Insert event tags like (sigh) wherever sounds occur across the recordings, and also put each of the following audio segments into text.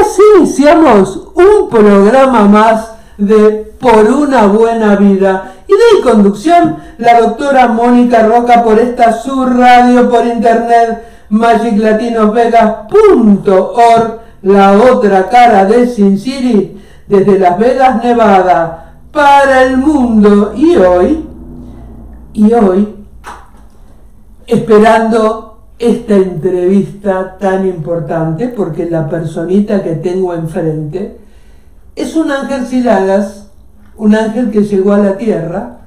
así iniciamos un programa más de Por una buena vida. Y de conducción, la doctora Mónica Roca por esta su radio por internet, magiclatinosvegas.org, la otra cara de Sin City, desde Las Vegas, Nevada, para el mundo. Y hoy, y hoy, esperando esta entrevista tan importante porque la personita que tengo enfrente es un ángel Silagas, un ángel que llegó a la tierra.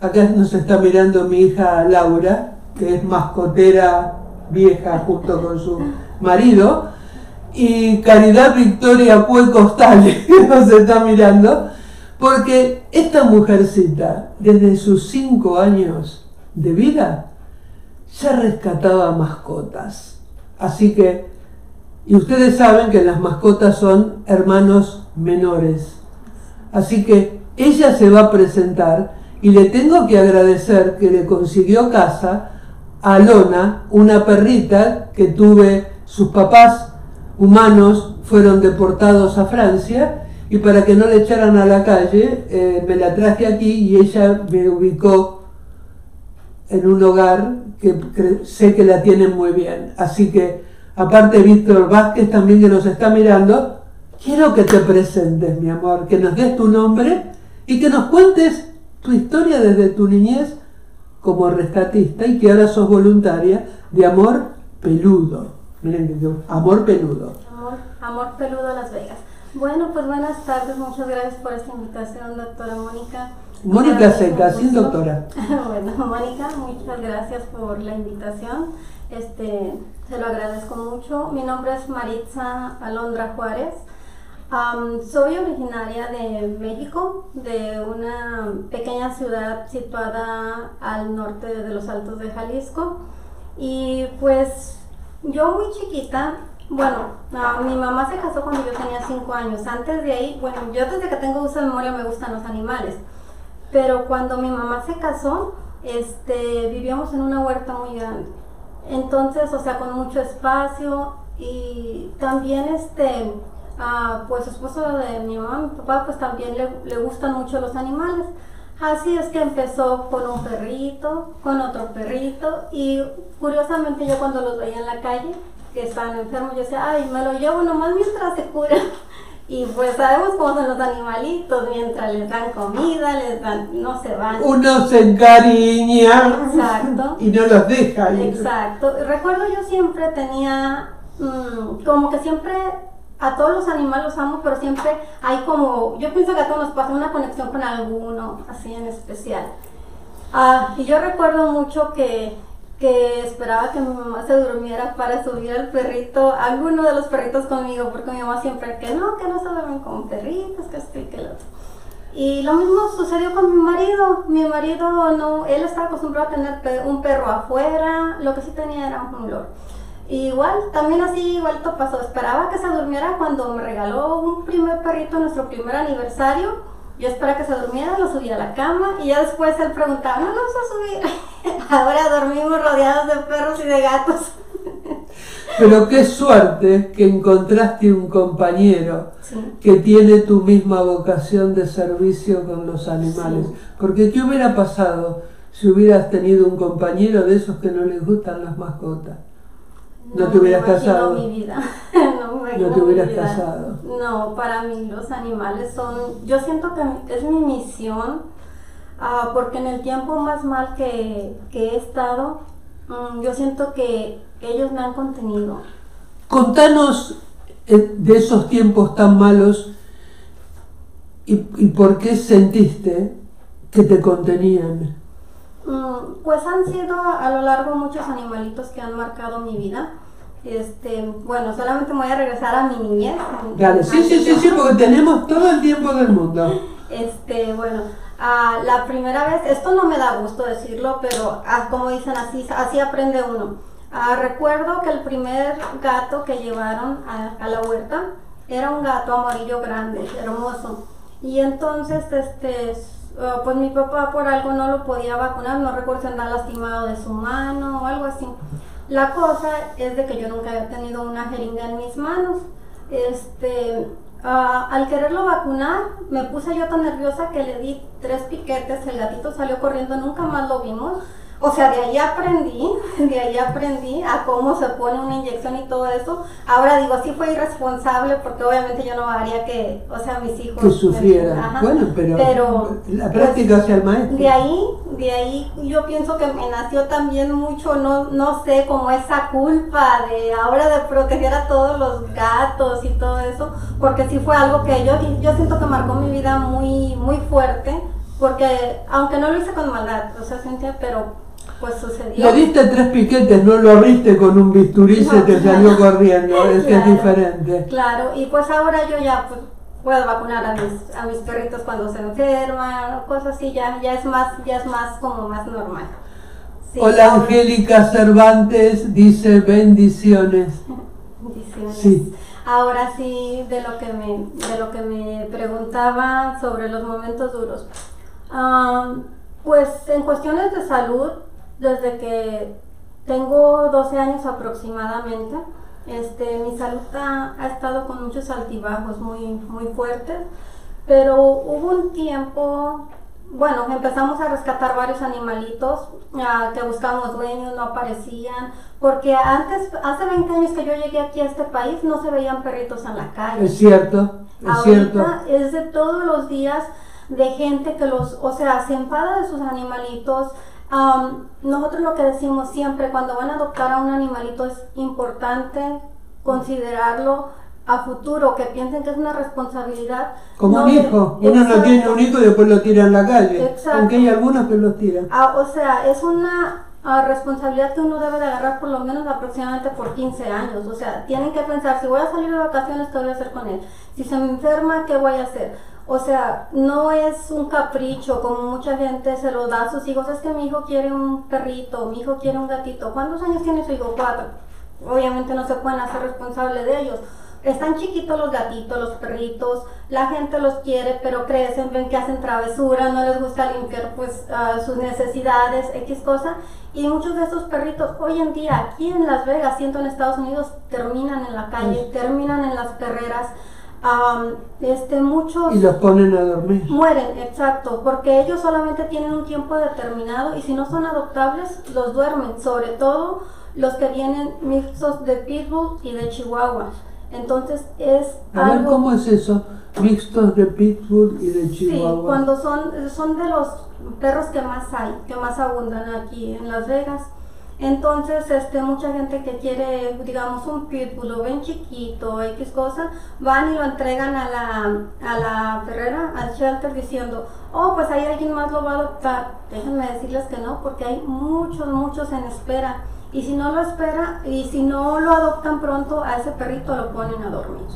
Acá nos está mirando mi hija Laura, que es mascotera vieja junto con su marido, y Caridad Victoria Pue Costales, (laughs) nos está mirando, porque esta mujercita, desde sus cinco años de vida, ya rescataba mascotas. Así que, y ustedes saben que las mascotas son hermanos menores. Así que ella se va a presentar y le tengo que agradecer que le consiguió casa a Lona, una perrita que tuve, sus papás humanos fueron deportados a Francia y para que no le echaran a la calle, eh, me la traje aquí y ella me ubicó en un hogar que, sé que la tienen muy bien. Así que, aparte Víctor Vázquez también que nos está mirando, quiero que te presentes, mi amor, que nos des tu nombre y que nos cuentes tu historia desde tu niñez como rescatista y que ahora sos voluntaria de Amor Peludo. Miren Amor Peludo. Amor, amor Peludo Las Vegas. Bueno, pues buenas tardes, muchas gracias por esta invitación, doctora Mónica. Mónica Seca, sin doctora. (laughs) bueno, Mónica, muchas gracias por la invitación. Este, se lo agradezco mucho. Mi nombre es Maritza Alondra Juárez. soy originaria de México, de una pequeña ciudad situada al norte de los Altos de Jalisco. Y pues yo muy chiquita, bueno, mi mamá se casó cuando yo tenía 5 años. Antes de ahí, bueno, yo desde que tengo uso de memoria me gustan los animales. Pero cuando mi mamá se casó, este, vivíamos en una huerta muy grande. Entonces, o sea, con mucho espacio y también este, pues esposo de mi mamá, mi papá, pues también le, le gustan mucho los animales. Así es que empezó con un perrito, con otro perrito y curiosamente yo cuando los veía en la calle, que estaban enfermos, yo decía, ay, me lo llevo nomás mientras se cura. Y pues sabemos cómo son los animalitos, mientras les dan comida, les dan, no se van. Uno se encariña. Exacto. Y no los deja. Exacto. Recuerdo yo siempre tenía, mm, como que siempre a todos los animales los amo, pero siempre hay como, yo pienso que a todos nos pasa una conexión con alguno, así en especial. Ah, y yo recuerdo mucho que que esperaba que mi mamá se durmiera para subir al perrito, alguno de los perritos conmigo, porque mi mamá siempre que no, que no se duermen con perritos, que estoy que lo Y lo mismo sucedió con mi marido. Mi marido no, él estaba acostumbrado a tener un perro afuera, lo que sí tenía era un loro. Igual, también así igual pasó. Esperaba que se durmiera cuando me regaló un primer perrito en nuestro primer aniversario yo esperaba que se durmiera, lo subía a la cama y ya después él preguntaba, ¿no lo vas a subir? Ahora dormimos rodeados de perros y de gatos. (laughs) Pero qué suerte que encontraste un compañero que tiene tu misma vocación de servicio con los animales. Porque ¿qué hubiera pasado si hubieras tenido un compañero de esos que no les gustan las mascotas? No, te hubieras casado. Mi vida. (laughs) no, te hubieras casado. No, para mí los animales son, yo siento que es mi misión, ah, porque en el tiempo más mal que, he estado, mm, yo siento que ellos me han contenido. Contanos eh, de esos tiempos tan malos y, y por qué sentiste que te contenían. Mm, pues han sido a lo largo muchos animalitos que han marcado mi vida. Este, bueno, solamente me voy a regresar a mi niñez. Dale, sí, sí, sí, sí, porque tenemos todo el tiempo del mundo. Este, bueno, la primera vez, esto no me da gusto decirlo, pero como dicen así, así aprende uno. recuerdo que el primer gato que llevaron a, la huerta era un gato amarillo grande, hermoso. Y entonces, este, pues mi papá por algo no lo podía vacunar, no recuerdo si andaba lastimado de su mano o algo así. La cosa es de que yo nunca había tenido una jeringa en mis manos. este, ah, al quererlo vacunar, me puse yo tan nerviosa que le di tres piquetes, el gatito salió corriendo, nunca más lo vimos. O sea, de ahí aprendí, (laughs) de ahí aprendí a cómo se pone una inyección y todo eso. Ahora digo, sí fue irresponsable porque obviamente yo no haría que, o sea, mis hijos... Que sufrieran. Bueno, pero, la práctica hacia el maestro. De ahí, de ahí yo pienso que me nació también mucho, no, no sé, como esa culpa de ahora de proteger a todos los gatos y todo eso, porque sí fue algo que yo, yo siento que marcó mi vida muy, muy fuerte porque aunque no lo hice con maldad, o sea, sentía, pero pues sucedió. Le diste tres piquetes, no lo abriste con un bisturí se te salió corriendo, es que es diferente. Claro, y pues ahora yo ya pues, puedo vacunar a mis, a mis perritos cuando se enferman, cosas así, ya, ya es más, ya es más como más normal. Hola Angélica Cervantes dice bendiciones. (laughs) bendiciones. Sí. Ahora sí, de lo que me, de lo que me preguntaba sobre los momentos duros. Ah, pues en cuestiones de salud, desde que tengo 12 años aproximadamente. Este, mi salud ha, estado con muchos altibajos muy, muy fuertes, pero hubo un tiempo, bueno, empezamos a rescatar varios animalitos que buscamos dueños, no aparecían, porque antes, hace 20 años que yo llegué aquí a este país, no se veían perritos en la calle. Es cierto, es Ahorita es de todos los días de gente que los, o sea, se enfada de sus animalitos, nosotros lo que decimos siempre, cuando van a adoptar a un animalito es importante considerarlo a futuro, que piensen que es una responsabilidad. Como un hijo, uno no tiene un hijo y después lo tira en la calle, aunque hay algunos que los tiran. Ah, o sea, es una ah, responsabilidad que uno debe de agarrar por lo menos aproximadamente por 15 años, o sea, tienen que pensar, si voy a salir de vacaciones, ¿qué voy a hacer con él? Si se me enferma, ¿qué voy a hacer? O sea, no es un capricho como mucha gente se lo da a sus hijos. Es que mi hijo quiere un perrito, mi hijo quiere un gatito. ¿Cuántos años tiene su hijo? Cuatro. Obviamente no se pueden hacer responsable de ellos. Están chiquitos los gatitos, los perritos, la gente los quiere, pero crecen, ven que hacen travesuras, no les gusta limpiar pues sus necesidades, X cosa. Y muchos de esos perritos hoy en día aquí en Las Vegas, siento en Estados Unidos, terminan en la calle, terminan en las perreras este, muchos... Y los ponen a dormir. Mueren, exacto, porque ellos solamente tienen un tiempo determinado y si no son adoptables, los duermen, sobre todo los que vienen mixtos de Pitbull y de Chihuahua. Entonces es... A ver, ¿cómo es eso? Mixtos de Pitbull y de Chihuahua. Sí, cuando son, son de los perros que más hay, que más abundan aquí en Las Vegas. Entonces, este, mucha gente que quiere, digamos, un pitbull lo ven chiquito, X cosa, van y lo entregan a la, a la ferrera, al shelter, diciendo, oh, pues ahí alguien más lo va a adoptar. Déjenme decirles que no, porque hay muchos, muchos en espera. Y si no lo espera, y si no lo adoptan pronto, a ese perrito lo ponen a dormir.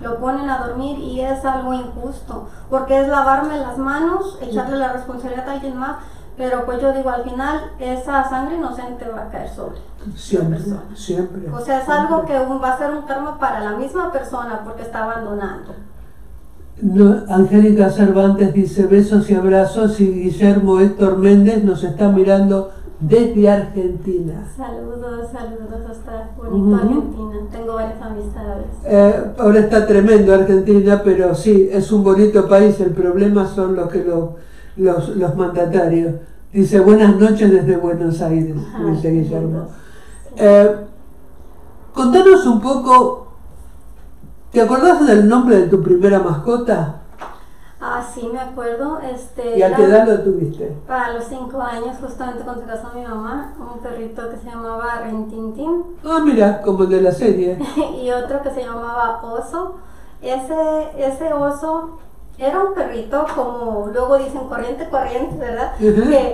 Lo ponen a dormir y es algo injusto, porque es lavarme las manos, echarle la responsabilidad a alguien más pero pues yo digo, al final esa sangre inocente va a caer sobre siempre, la persona. Siempre. O sea, es algo que va a ser un karma para la misma persona porque está abandonando. Angélica Cervantes dice besos y abrazos y Guillermo Héctor Méndez nos está mirando desde Argentina. Saludos, saludos hasta bonito Argentina. Tengo varias amistades. Eh, ahora está tremendo Argentina, pero sí, es un bonito país. El problema son los que lo los, los mandatarios. Dice, buenas noches desde Buenos Aires, dice Guillermo. Eh, contanos un poco, ¿te acordás del nombre de tu primera mascota? Ah, sí, me acuerdo. Este, ¿Y a qué edad lo tuviste? Para los cinco años, justamente cuando se casó mi mamá, un perrito que se llamaba Rentintín. Ah, mira, como el de la serie. (laughs) y otro que se llamaba Oso. Ese, ese oso era un perrito como luego dicen corriente, corriente, ¿verdad?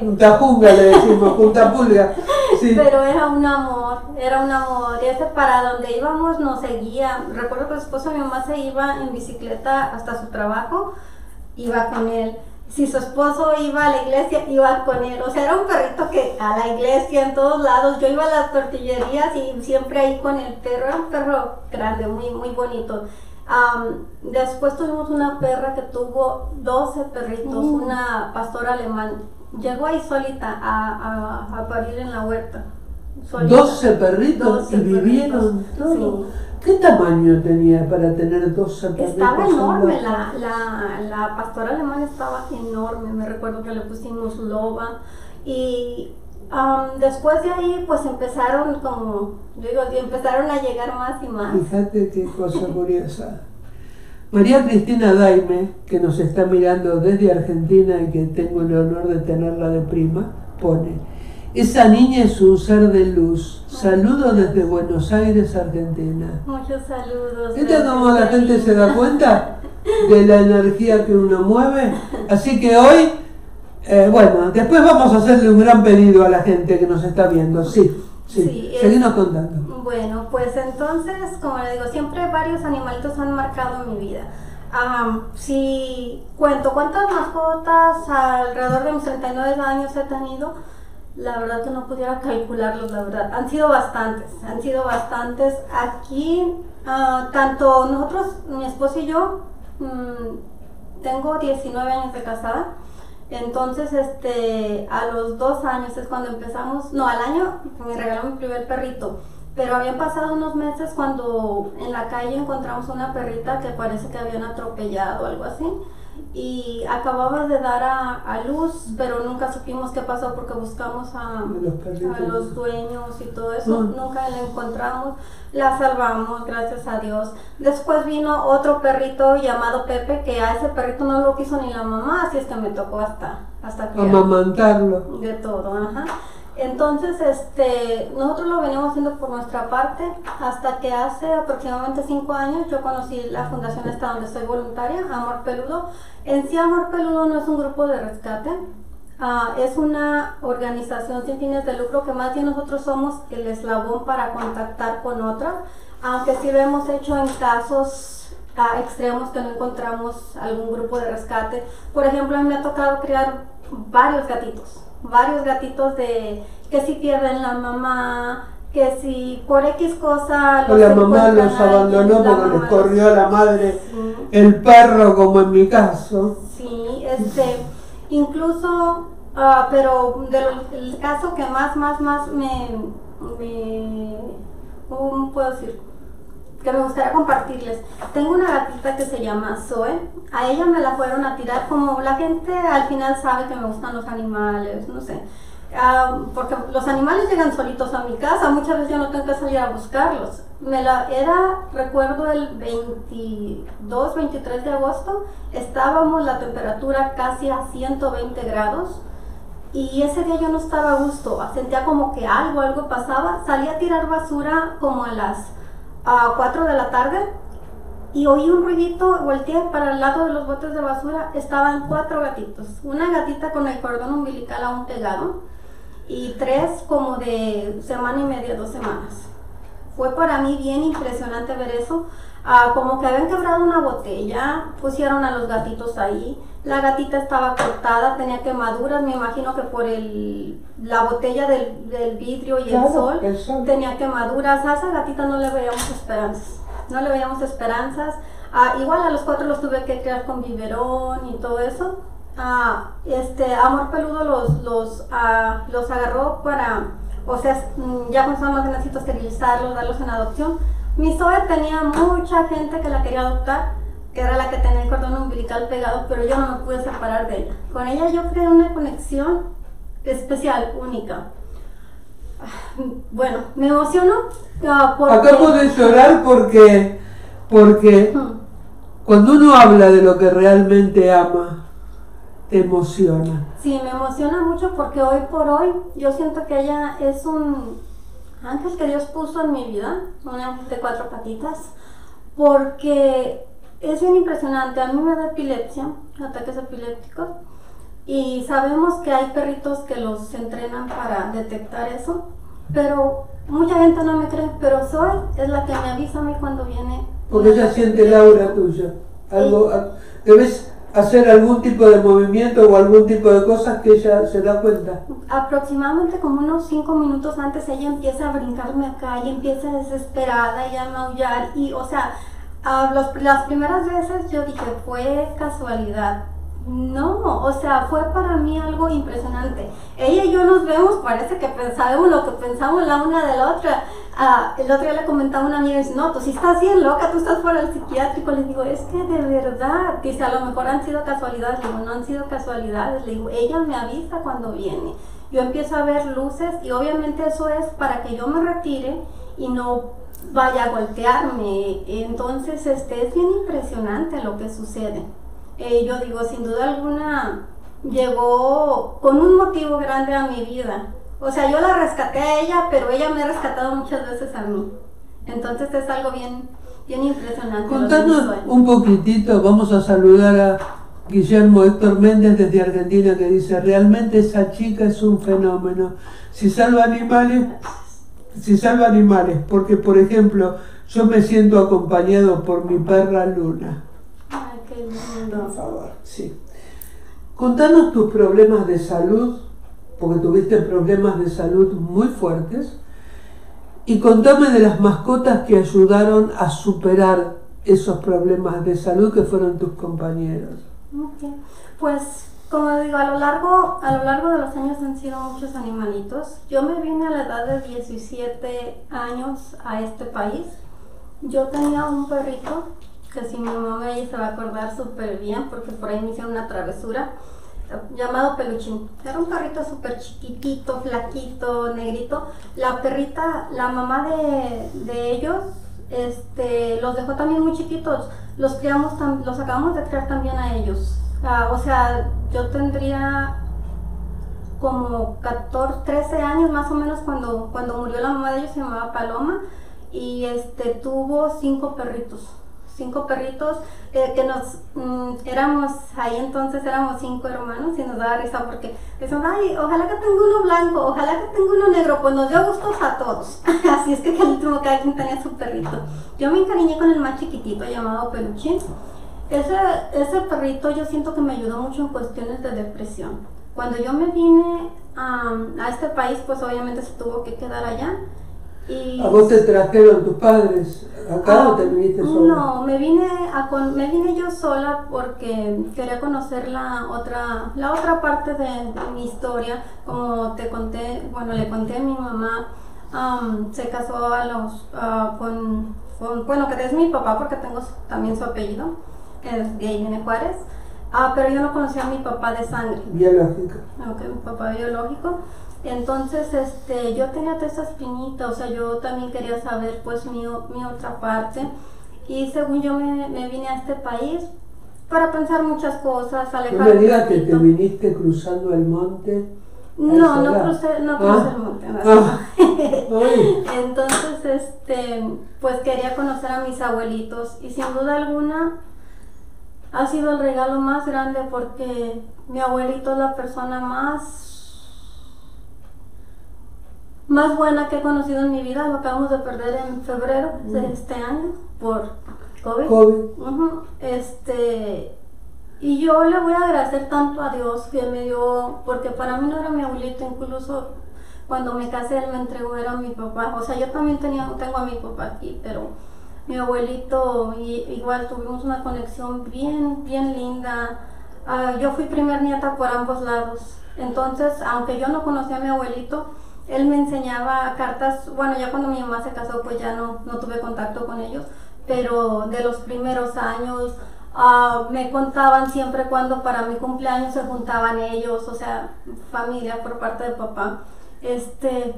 Junta pulga le decimos, junta pulga. Pero era un amor, era un amor. Ese para donde íbamos nos seguía. Recuerdo que su esposo, mi mamá, se iba en bicicleta hasta su trabajo, iba con él. Si su esposo iba a la iglesia, iba con él. O sea, era un perrito que a la iglesia, en todos lados. Yo iba a las tortillerías y siempre ahí con el perro. Era un perro grande, muy, muy bonito después tuvimos una perra que tuvo 12 perritos, mm. una pastora alemán. Llegó ahí solita a, a, parir en la huerta. 12 perritos y vivieron todo. ¿Qué tamaño tenía para tener dos zapatos? Estaba enorme, la, la, la pastora alemana estaba enorme, me recuerdo que le pusimos loba y um, después de ahí pues empezaron como, digo, empezaron a llegar más y más. Fíjate qué cosa curiosa. María Cristina Daime, que nos está mirando desde Argentina y que tengo el honor de tenerla de prima, pone, esa niña es un ser de luz. Saludos desde Buenos Aires, Argentina. Muchos saludos. ¿Viste cómo la gente se da cuenta de la energía que uno mueve? Así que hoy, eh, bueno, después vamos a hacerle un gran pedido a la gente que nos está viendo. Sí, sí, Sí, es- seguimos contando. Bueno, pues entonces, como le digo, siempre varios animalitos han marcado mi vida. Am, si cuento cuántas mascotas alrededor de mis 39 años he tenido, la verdad que no pudiera calcularlos, la verdad. Han sido bastantes, han sido bastantes. Aquí, ah, tanto nosotros, mi esposo y yo, mm, tengo 19 años de casada. Entonces, este, a los dos años es cuando empezamos, no, al año me regaló mi primer perrito, pero habían pasado unos meses cuando en la calle encontramos una perrita que parece que habían atropellado o algo así, y acababa de dar a, a luz, pero nunca supimos qué pasó porque buscamos a, Los perritos. a los dueños y todo eso, Mm. nunca la encontramos, la salvamos, gracias a Dios. Después vino otro perrito llamado Pepe, que a ese perrito no lo quiso ni la mamá, así es que me tocó hasta, hasta criar. Amamantarlo. De todo, ajá. Entonces, este, nosotros lo venimos haciendo por nuestra parte hasta que hace aproximadamente cinco años yo conocí la fundación esta donde soy voluntaria, Amor Peludo. En sí, Amor Peludo no es un grupo de rescate, ah, es una organización sin fines de lucro que más bien nosotros somos el eslabón para contactar con otra, aunque sí lo hemos hecho en casos ah, extremos que no encontramos algún grupo de rescate. Por ejemplo, a mí me ha tocado criar varios gatitos, varios gatitos de que si pierden la mamá, que si por X cosa O la mamá los abandonó porque les corrió a la madre Sí. el perro, como en mi caso. Sí, este, incluso, ah, pero del el caso que más, más, más me, me, ¿cómo puedo decir? Que me gustaría compartirles. Tengo una gatita que se llama Zoe. A ella me la fueron a tirar como la gente al final sabe que me gustan los animales, no sé. Ah, porque los animales llegan solitos a mi casa, muchas veces yo no tengo que salir a buscarlos. Me la, era, recuerdo el 22, 23 de agosto, estábamos la temperatura casi a 120 grados y ese día yo no estaba a gusto, sentía como que algo, algo pasaba. Salí a tirar basura como a las ah, 4 de la tarde y oí un ruidito, volteé para el lado de los botes de basura, estaban cuatro gatitos. Una gatita con el cordón umbilical aún pegado y tres como de semana y media, dos semanas. Fue para mí bien impresionante ver eso. Ah, como que habían quebrado una botella, pusieron a los gatitos ahí. La gatita estaba cortada, tenía quemaduras, me imagino que por el, la botella del, del vidrio y el Claro, sol el sol. tenía quemaduras. A esa gatita no le veíamos esperanzas. No le veíamos esperanzas. Ah, igual a los cuatro los tuve que criar con biberón y todo eso. Ah, este Amor Peludo los, los, ah, los agarró para, o sea, mm, ya cuando estaban más grandecitos, esterilizarlos, darlos en adopción. Mi Zoe tenía mucha gente que la quería adoptar, que era la que tenía el cordón umbilical pegado, pero yo no me pude separar de ella. Con ella yo creé una conexión especial, única. Bueno, me emociono ah, porque... Acabo de llorar porque, porque Hmm. cuando uno habla de lo que realmente ama, te emociona. Sí, me emociona mucho porque hoy por hoy yo siento que ella es un ángel que Dios puso en mi vida, un ángel de cuatro patitas, porque es bien impresionante. A mí me da epilepsia, ataques epilépticos, y sabemos que hay perritos que los entrenan para detectar eso, pero mucha gente no me cree, pero Soy es la que me avisa a mí cuando viene. Porque ella siente el aura tuya. Algo, debes hacer algún tipo de movimiento o algún tipo de cosas que ella se da cuenta. Aproximadamente como unos 5 minutos antes ella empieza a brincarme acá y empieza desesperada y a maullar y o sea, a los- las primeras veces yo dije fue casualidad. No, o sea, fue para mí algo impresionante. Ella y yo nos vemos, parece que pensábamos lo que pensamos la una de la otra. Ah, el otro día le comentaba a una amiga dice, no, tú sí estás bien loca, tú estás fuera del psiquiátrico. Le digo, es que de verdad, dice, a lo mejor han sido casualidades. Le digo, no han sido casualidades. Le digo, ella me avisa cuando viene. Yo empiezo a ver luces y obviamente eso es para que yo me retire y no vaya a golpearme. Entonces, este, es bien impresionante lo que sucede. Eh, yo digo, sin duda alguna, llegó con un motivo grande a mi vida o sea, yo la rescaté a ella, pero ella me ha rescatado muchas veces a mí. Entonces es algo bien, bien impresionante. Contanos un poquitito, vamos a saludar a Guillermo Héctor Méndez desde Argentina que dice, realmente esa chica es un fenómeno. Si salva animales, si salva animales, porque por ejemplo, yo me siento acompañado por mi perra Luna. Ay, qué lindo. Por favor, sí. Contanos tus problemas de salud porque tuviste problemas de salud muy fuertes. Y contame de las mascotas que ayudaron a superar esos problemas de salud que fueron tus compañeros. Pues como digo, a lo, largo, a lo largo de los años han sido muchos animalitos. Yo me vine a la edad de 17 años a este país. Yo tenía un perrito que si mi mamá me se va a acordar súper bien porque por ahí me hicieron una travesura llamado Peluchín. Era un perrito súper chiquitito, flaquito, negrito. La perrita, la mamá de, ellos, este, los dejó también muy chiquitos. Los criamos, los acabamos de criar también a ellos. O sea, yo tendría como 14, 13 años más o menos cuando, cuando murió la mamá de ellos, se llamaba Paloma, y este, tuvo cinco perritos cinco perritos, eh, que nos mm, éramos ahí entonces, éramos cinco hermanos y nos daba risa porque decíamos, ay, ojalá que tenga uno blanco, ojalá que tenga uno negro, pues nos dio gustos a todos. (laughs) Así es que al último cada quien tenía su perrito. Yo me encariñé con el más chiquitito llamado Peluchín. Ese, ese perrito yo siento que me ayudó mucho en cuestiones de depresión. Cuando yo me vine a este país, pues obviamente se tuvo que quedar allá. ¿A vos te trajeron tus padres acá o te viniste sola? No, me vine, a me vine yo sola porque quería conocer la otra, la otra parte de, mi historia. Como te conté, bueno, le conté a mi mamá, se casó a los, con, bueno, que es mi papá porque tengo también su apellido, es Gay Juárez. Ah, pero yo no conocía a mi papá de sangre. Biológico. Ok, mi papá biológico. Entonces, este, yo tenía toda esa espinita, o sea, yo también quería saber pues mi, mi otra parte. Y según yo me, me, vine a este país para pensar muchas cosas, alejarme. No me digas que te viniste cruzando el monte. No, no crucé, no crucé ah. el monte. Ah. (laughs) Entonces, este, pues quería conocer a mis abuelitos y sin duda alguna ha sido el regalo más grande porque mi abuelito es la persona más más buena que he conocido en mi vida. Lo acabamos de perder en febrero de este año por COVID. Este, y yo le voy a agradecer tanto a Dios que me dio, porque para mí no era mi abuelito, incluso cuando me casé él me entregó, era mi papá. O sea, yo también tenía, tengo a mi papá aquí, pero mi abuelito igual tuvimos una conexión bien, bien linda. Ah, yo fui primer nieta por ambos lados. Entonces, aunque yo no conocía a mi abuelito, él me enseñaba cartas, bueno, ya cuando mi mamá se casó, pues ya no, no tuve contacto con ellos, pero de los primeros años uh, me contaban siempre cuando para mi cumpleaños se juntaban ellos, o sea, familia por parte de papá. Este,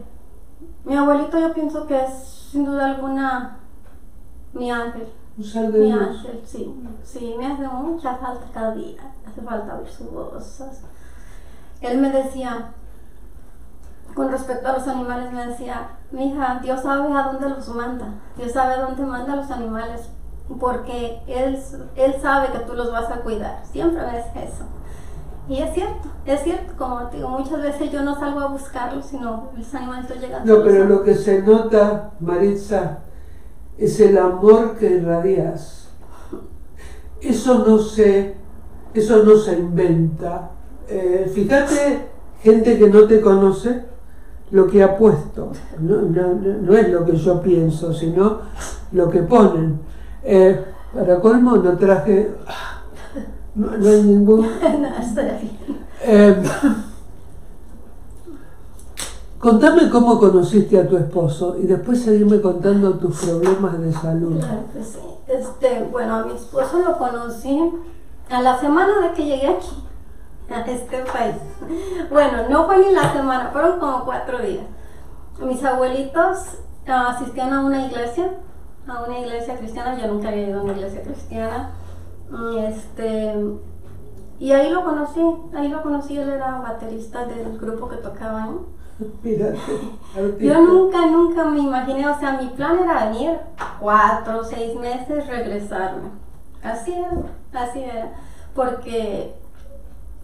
mi abuelito yo pienso que es sin duda alguna mi ángel. Mi ángel, sí. Sí, me hace mucha falta cada día. Hace falta oír su voz. Él me decía, con respecto a los animales me decía, mi hija, Dios sabe a dónde los manda, Dios sabe a dónde manda a los animales, porque Él, él sabe que tú los vas a cuidar. Siempre me eso. Y es cierto, es cierto, como te digo, muchas veces yo no salgo a buscarlos, sino los animales llegan. No, pero lo que se nota, Maritza, es el amor que irradias. Eso no se, eso no se inventa. Eh, fíjate, gente que no te conoce, lo que ha puesto. No, es lo que yo pienso, sino lo que ponen. Eh, para colmo no traje... No, hay ningún... (laughs) no, estoy eh, Contame cómo conociste a tu esposo y después seguirme contando tus problemas de salud. Claro que. Este, bueno, a mi esposo lo conocí a la semana de que llegué aquí, a este país. Bueno, no fue ni la semana, fueron como cuatro días. Mis abuelitos ah, asistían a una iglesia, a una iglesia cristiana, yo nunca había ido a una iglesia cristiana. Y este, y ahí lo conocí, ahí lo conocí, él era baterista del grupo que tocaba ahí. Yo nunca, nunca me imaginé, o sea, mi plan era venir cuatro seis meses, regresarme. Así era, así era. Porque,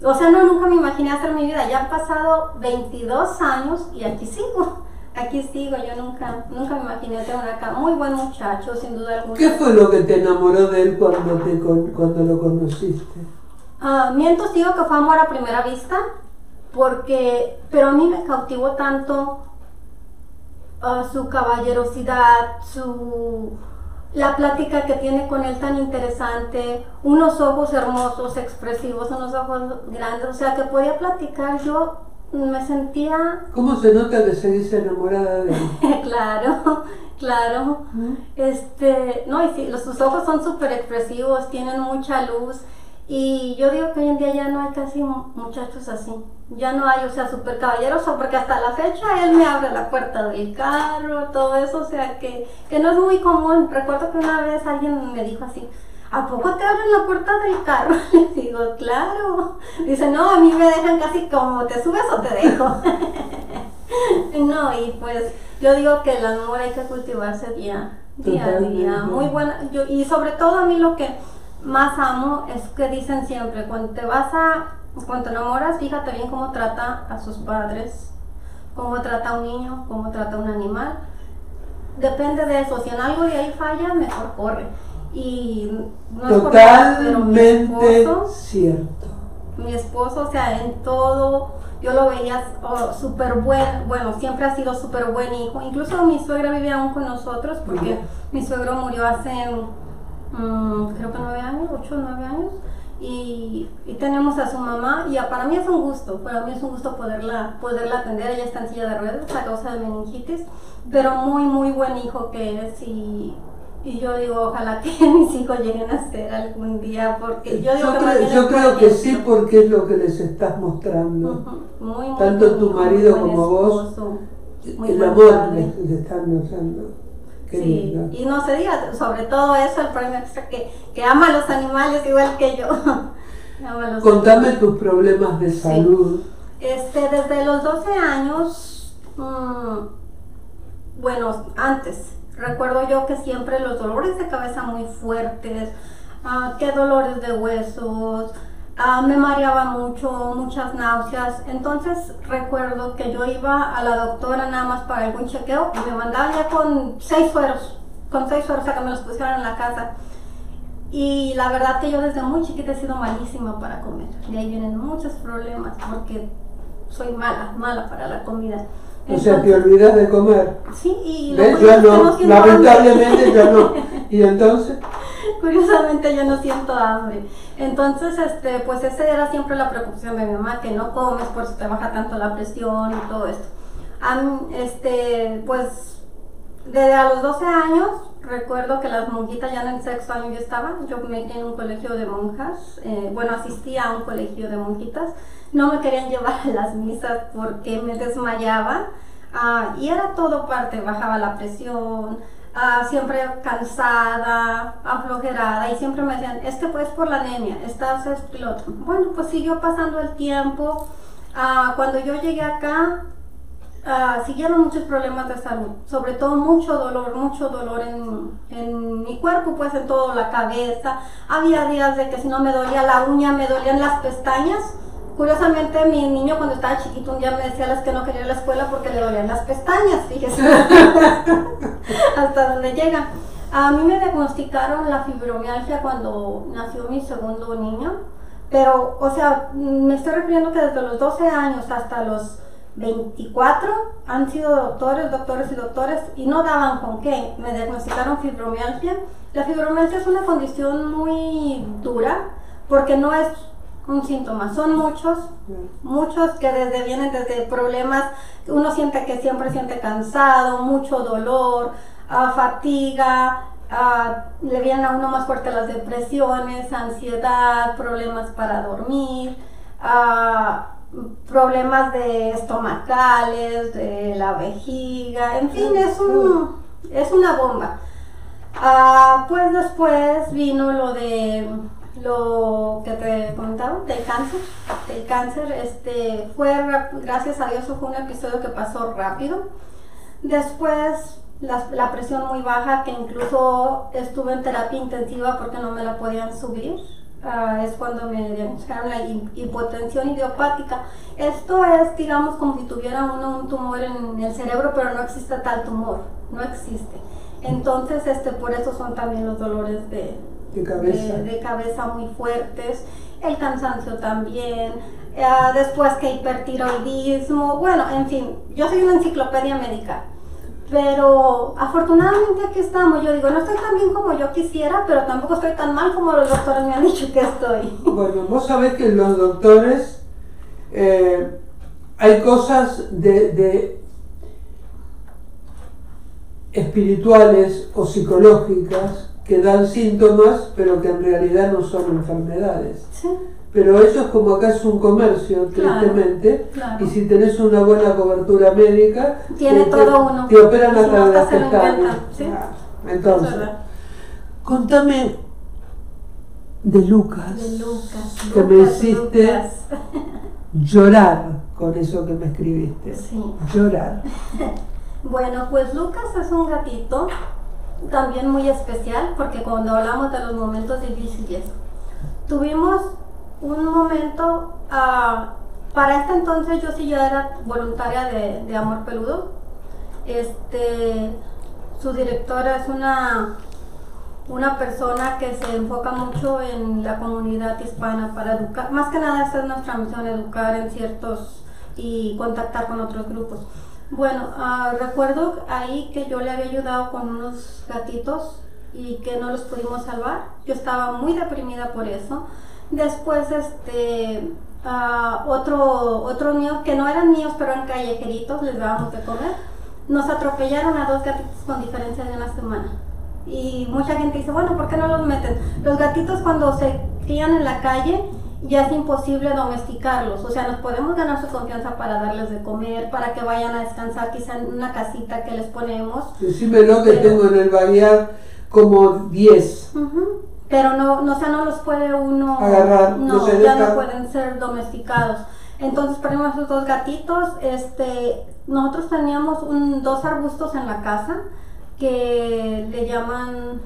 o sea, no, nunca me imaginé hacer mi vida. Ya han pasado 22 años y aquí sigo. Aquí sigo, yo nunca, nunca me imaginé tener acá. Muy buen muchacho, sin duda alguna. ¿Qué fue lo que te enamoró de él cuando, te, cuando lo conociste? Uh, miento, digo que fue amor a primera vista porque, pero a mí me cautivó tanto ah, su caballerosidad, su, la plática que tiene con él tan interesante, unos ojos hermosos, expresivos, unos ojos grandes, o sea, que podía platicar yo me sentía... ¿Cómo se nota que seguís enamorada de él? (laughs) claro, claro. Este, no, y sí, los, sus ojos son súper expresivos, tienen mucha luz. Y yo digo que hoy en día ya no hay casi muchachos así. Ya no hay, o sea, súper caballeroso, porque hasta la fecha él me abre la puerta del carro, todo eso, o sea, que, que no es muy común. Recuerdo que una vez alguien me dijo así, ¿a poco te abren la puerta del carro? (laughs) Le digo, claro. Dice, no, a mí me dejan casi como, ¿te subes o te dejo? (laughs) no, y pues yo digo que el amor hay que cultivarse día, día a día. Muy buena, yo, y sobre todo a mí lo que más amo es que dicen siempre, cuando te vas a, cuando te enamoras, fíjate bien cómo trata a sus padres, cómo trata a un niño, cómo trata a un animal. Depende de eso, si en algo de ahí falla, mejor corre. Y no Totalmente es cierto. Mi esposo, o sea, en todo, yo lo veía oh, súper buen, bueno, siempre ha sido súper buen hijo. Incluso mi suegra vive aún con nosotros porque mi suegro murió hace Mm, creo que nueve años, ocho o nueve años. Y, y, tenemos a su mamá y para mí es un gusto, para mí es un gusto poderla, poderla atender, ella está en silla de ruedas a causa de meningitis, pero muy, muy buen hijo que es y, y yo digo, ojalá que (laughs) mis hijos lleguen a ser algún día, porque yo digo yo que creo, yo creo que sí, porque es lo que les estás mostrando. Tanto tu marido como vos, el amor les, les están mostrando sí, y no se diga, sobre todo eso, el premio extra que, que ama a los animales igual que yo. (laughs) Contame tus problemas de salud. Este, desde los 12 años, mm, bueno, antes, recuerdo yo que siempre los dolores de cabeza muy fuertes, uh, que dolores de huesos, Ah, me mareaba mucho, muchas náuseas. Entonces recuerdo que yo iba a la doctora nada más para algún chequeo y me mandaban ya con seis sueros, con seis sueros a que me los pusieran en la casa. Y la verdad que yo desde muy chiquita he sido malísima para comer. De ahí vienen muchos problemas porque soy mala, mala para la comida. o sea, te olvidas de comer. Sí, y yo no, lamentablemente yo no. (laughs) ¿Y entonces? (laughs) Curiosamente yo no siento hambre. Entonces, este, pues esa era siempre la preocupación de mi mamá, que no comes por si te baja tanto la presión y todo esto. este, pues desde a los 12 años recuerdo que las monjitas ya en el sexto año yo estaba, yo me en un colegio de monjas, eh, bueno, asistía a un colegio de monjitas, no me querían llevar a las misas porque me desmayaba ah, y era todo parte, bajaba la presión, Ah, siempre cansada, aflojerada, y siempre me decían, es que pues por la anemia, estás. Bueno, pues siguió pasando el tiempo. Ah, cuando yo llegué acá, uh, siguieron muchos problemas de salud, sobre todo mucho dolor, mucho dolor en, en, mi cuerpo, pues en toda la cabeza. Había días de que si no me dolía la uña, me dolían las pestañas. Curiosamente, mi niño cuando estaba chiquito un día me decía las que no quería ir a la escuela porque le dolían las pestañas, fíjese. (laughs) Hasta donde llega. A mí me diagnosticaron la fibromialgia cuando nació mi segundo niño, pero, o sea, me estoy refiriendo que desde los 12 años hasta los 24 han sido doctores, doctores y doctores y no daban con qué. Me diagnosticaron fibromialgia. La fibromialgia es una condición muy dura porque no es un síntoma, son muchos, muchos que desde vienen desde problemas, uno siente que siempre siente cansado, mucho dolor, ah, fatiga, ah, le vienen a uno más fuerte las depresiones, ansiedad, problemas para dormir, ah, problemas de estomacales, de la vejiga, en fin, es, un, es una bomba. pues después vino lo de lo que te comentaba del cáncer, el cáncer, este, fue, gracias a Dios, fue un episodio que pasó rápido. Después, la, presión muy baja, que incluso estuve en terapia intensiva porque no me la podían subir. Ah, es cuando me diagnosticaron la hipotensión idiopática. Esto es, digamos, como si tuviera uno un tumor en el cerebro, pero no existe tal tumor, no existe. Entonces, este, por eso son también los dolores de, de cabeza. muy fuertes, el cansancio también, eh, después que hipertiroidismo, bueno, en fin, yo soy una enciclopedia médica. Pero afortunadamente aquí estamos. Yo digo, no estoy tan bien como yo quisiera, pero tampoco estoy tan mal como los doctores me han dicho que estoy. Bueno, vos sabés que los doctores eh, hay cosas de, de, espirituales o psicológicas que dan síntomas, pero que en realidad no son enfermedades. Pero eso es como acá es un comercio, tristemente, y si tenés una buena cobertura médica, Tiene te, todo uno. te operan hasta las pestañas. Entonces, contame de Lucas, de Lucas que me hiciste (laughs) llorar con eso que me escribiste. Sí. Llorar. (laughs) bueno, pues Lucas es un gatito también muy especial porque cuando hablamos de los momentos difíciles, tuvimos un momento, uh, para este entonces yo sí ya era voluntaria de, de, Amor Peludo. Este, su directora es una, una persona que se enfoca mucho en la comunidad hispana para educar, más que nada esa es nuestra misión, educar en ciertos y contactar con otros grupos. Bueno, ah, recuerdo ahí que yo le había ayudado con unos gatitos y que no los pudimos salvar. Yo estaba muy deprimida por eso. Después, este, uh, otro, otros míos, que no eran míos, pero eran callejeritos, les dábamos de comer. Nos atropellaron a dos gatitos con diferencia de una semana. Y mucha gente dice, bueno, ¿por qué no los meten? Los gatitos cuando se crían en la calle, ya es imposible domesticarlos. O sea, nos podemos ganar su confianza para darles de comer, para que vayan a descansar quizá en una casita que les ponemos. Decime lo que tengo en el barrial como 10. Pero no, no, o sea, no los puede uno agarrar. No, ya no pueden ser domesticados. Entonces perdimos esos dos gatitos. Este, nosotros teníamos un, dos arbustos en la casa que le llaman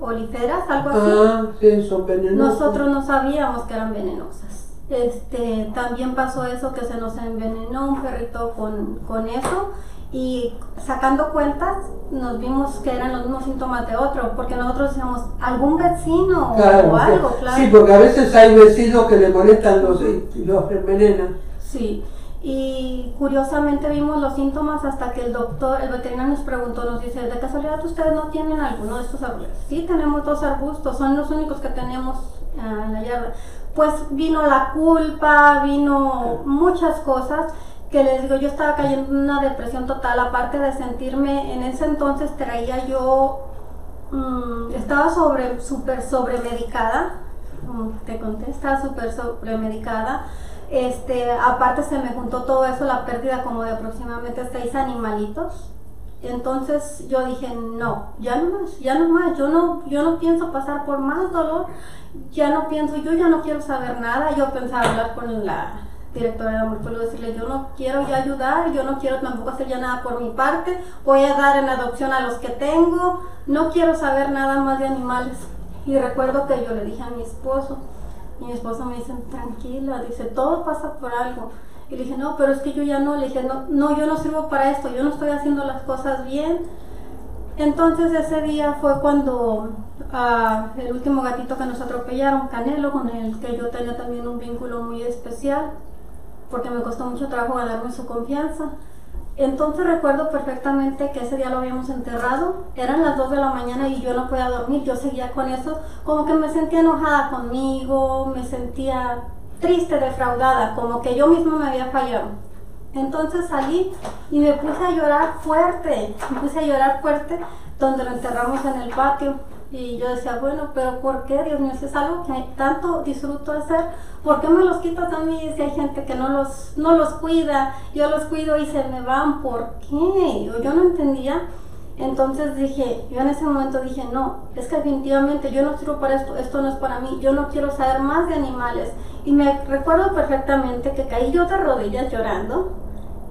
oliferas, algo así. Ah, sí, son venenosas. Nosotros no sabíamos que eran venenosas. Este, también pasó eso que se nos envenenó un perrito con, con eso y sacando cuentas nos vimos que eran los mismos síntomas de otro, porque nosotros decíamos algún vecino o algo, claro. Sí, porque a veces hay vecinos que le molestan los, los envenenan. Sí, y curiosamente vimos los síntomas hasta que el doctor, el veterinario nos preguntó, nos dice, ¿de casualidad ustedes no tienen alguno de estos arbustos? Sí, tenemos dos arbustos, son los únicos que tenemos ah, en la yarda. Pues vino la culpa, vino muchas cosas que les digo, yo estaba cayendo en una depresión total, aparte de sentirme, en ese entonces traía yo, mm, estaba sobre, súper sobremedicada, te conté, estaba súper sobremedicada, este, aparte se me juntó todo eso, la pérdida como de aproximadamente seis animalitos. Entonces yo dije, no, ya no más, ya no más, yo no, yo no pienso pasar por más dolor, ya no pienso, yo ya no quiero saber nada. Yo pensaba hablar con la directora de Amor Pueblo, decirle, yo no quiero ya ayudar, yo no quiero tampoco hacer ya nada por mi parte, voy a dar en adopción a los que tengo, no quiero saber nada más de animales. Y recuerdo que yo le dije a mi esposo, y mi esposo me dice, tranquila, dice, todo pasa por algo. Y le dije, no, pero es que yo ya no, le dije, no, no, yo no sirvo para esto, yo no estoy haciendo las cosas bien. Entonces ese día fue cuando uh, el último gatito que nos atropellaron, Canelo, con el que yo tenía también un vínculo muy especial, porque me costó mucho trabajo ganarme su confianza. Entonces recuerdo perfectamente que ese día lo habíamos enterrado, eran las 2 de la mañana y yo no podía dormir, yo seguía con eso, como que me sentía enojada conmigo, me sentía triste, defraudada, como que yo misma me había fallado. Entonces salí y me puse a llorar fuerte, me puse a llorar fuerte donde lo enterramos en el patio. Y yo decía, bueno, pero ¿por qué, Dios mío? Si es algo que tanto disfruto hacer, ¿por qué me los quitas a mí si hay gente que no los, no los cuida? Yo los cuido y se me van, ¿por qué? Yo no entendía. Entonces dije, yo en ese momento dije, no, es que definitivamente yo no sirvo para esto, esto no es para mí, yo no quiero saber más de animales. Y me recuerdo perfectamente que caí yo de rodillas llorando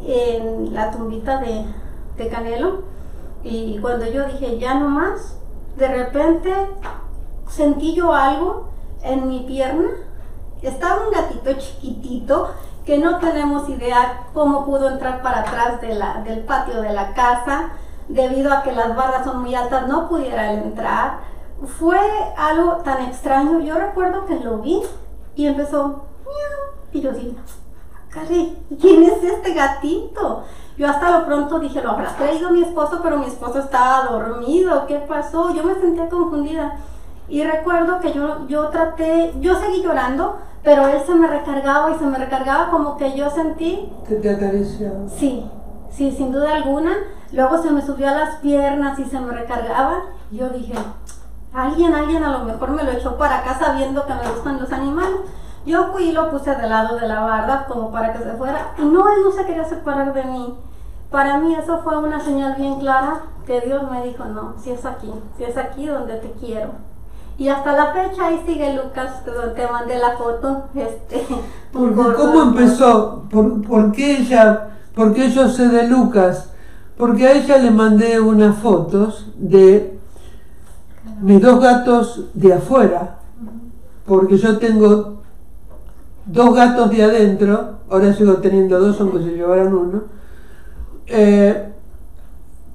en la tumbita de, de Canelo. Y cuando yo dije, ya no más, de repente sentí yo algo en mi pierna. Estaba un gatito chiquitito que no tenemos idea cómo pudo entrar para atrás de la, del patio de la casa debido a que las barras son muy altas, no pudiera entrar. Fue algo tan extraño. Yo recuerdo que lo vi y empezó, y yo dije, Cari, ¿quién es este gatito? Yo hasta lo pronto dije, lo habrá traído mi esposo, pero mi esposo estaba dormido. ¿Qué pasó? Yo me sentía confundida. Y recuerdo que yo, yo traté, yo seguí llorando, pero él se me recargaba y se me recargaba como que yo sentí... Que te acariciaba. Sí, sí, sin duda alguna. Luego se me subió a las piernas y se me recargaba. Yo dije, alguien, alguien a lo mejor me lo echó para acá sabiendo que me gustan los animales. Yo fui y lo puse del lado de la barda como para que se fuera. Y no, él no se quería separar de mí. Para mí eso fue una señal bien clara que Dios me dijo, no, si es aquí, si es aquí donde te quiero. Y hasta la fecha ahí sigue Lucas, te mandé la foto. Este, (laughs) ¿Cómo empezó? ¿Por, ¿Por, qué ella, por qué yo sé de Lucas? Porque a ella le mandé unas fotos de mis dos gatos de afuera, porque yo tengo dos gatos de adentro, ahora sigo teniendo dos, aunque se llevaron uno, eh,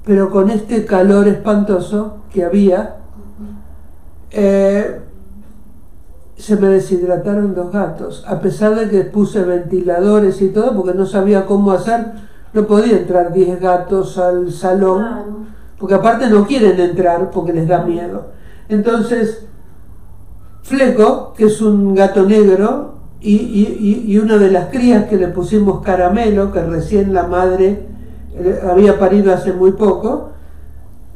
pero con este calor espantoso que había, eh, se me deshidrataron dos gatos, a pesar de que puse ventiladores y todo, porque no sabía cómo hacer no podía entrar 10 gatos al salón, porque aparte no quieren entrar porque les da miedo. Entonces, Fleco, que es un gato negro, y, una de las crías que le pusimos caramelo, que recién la madre eh, había parido hace muy poco,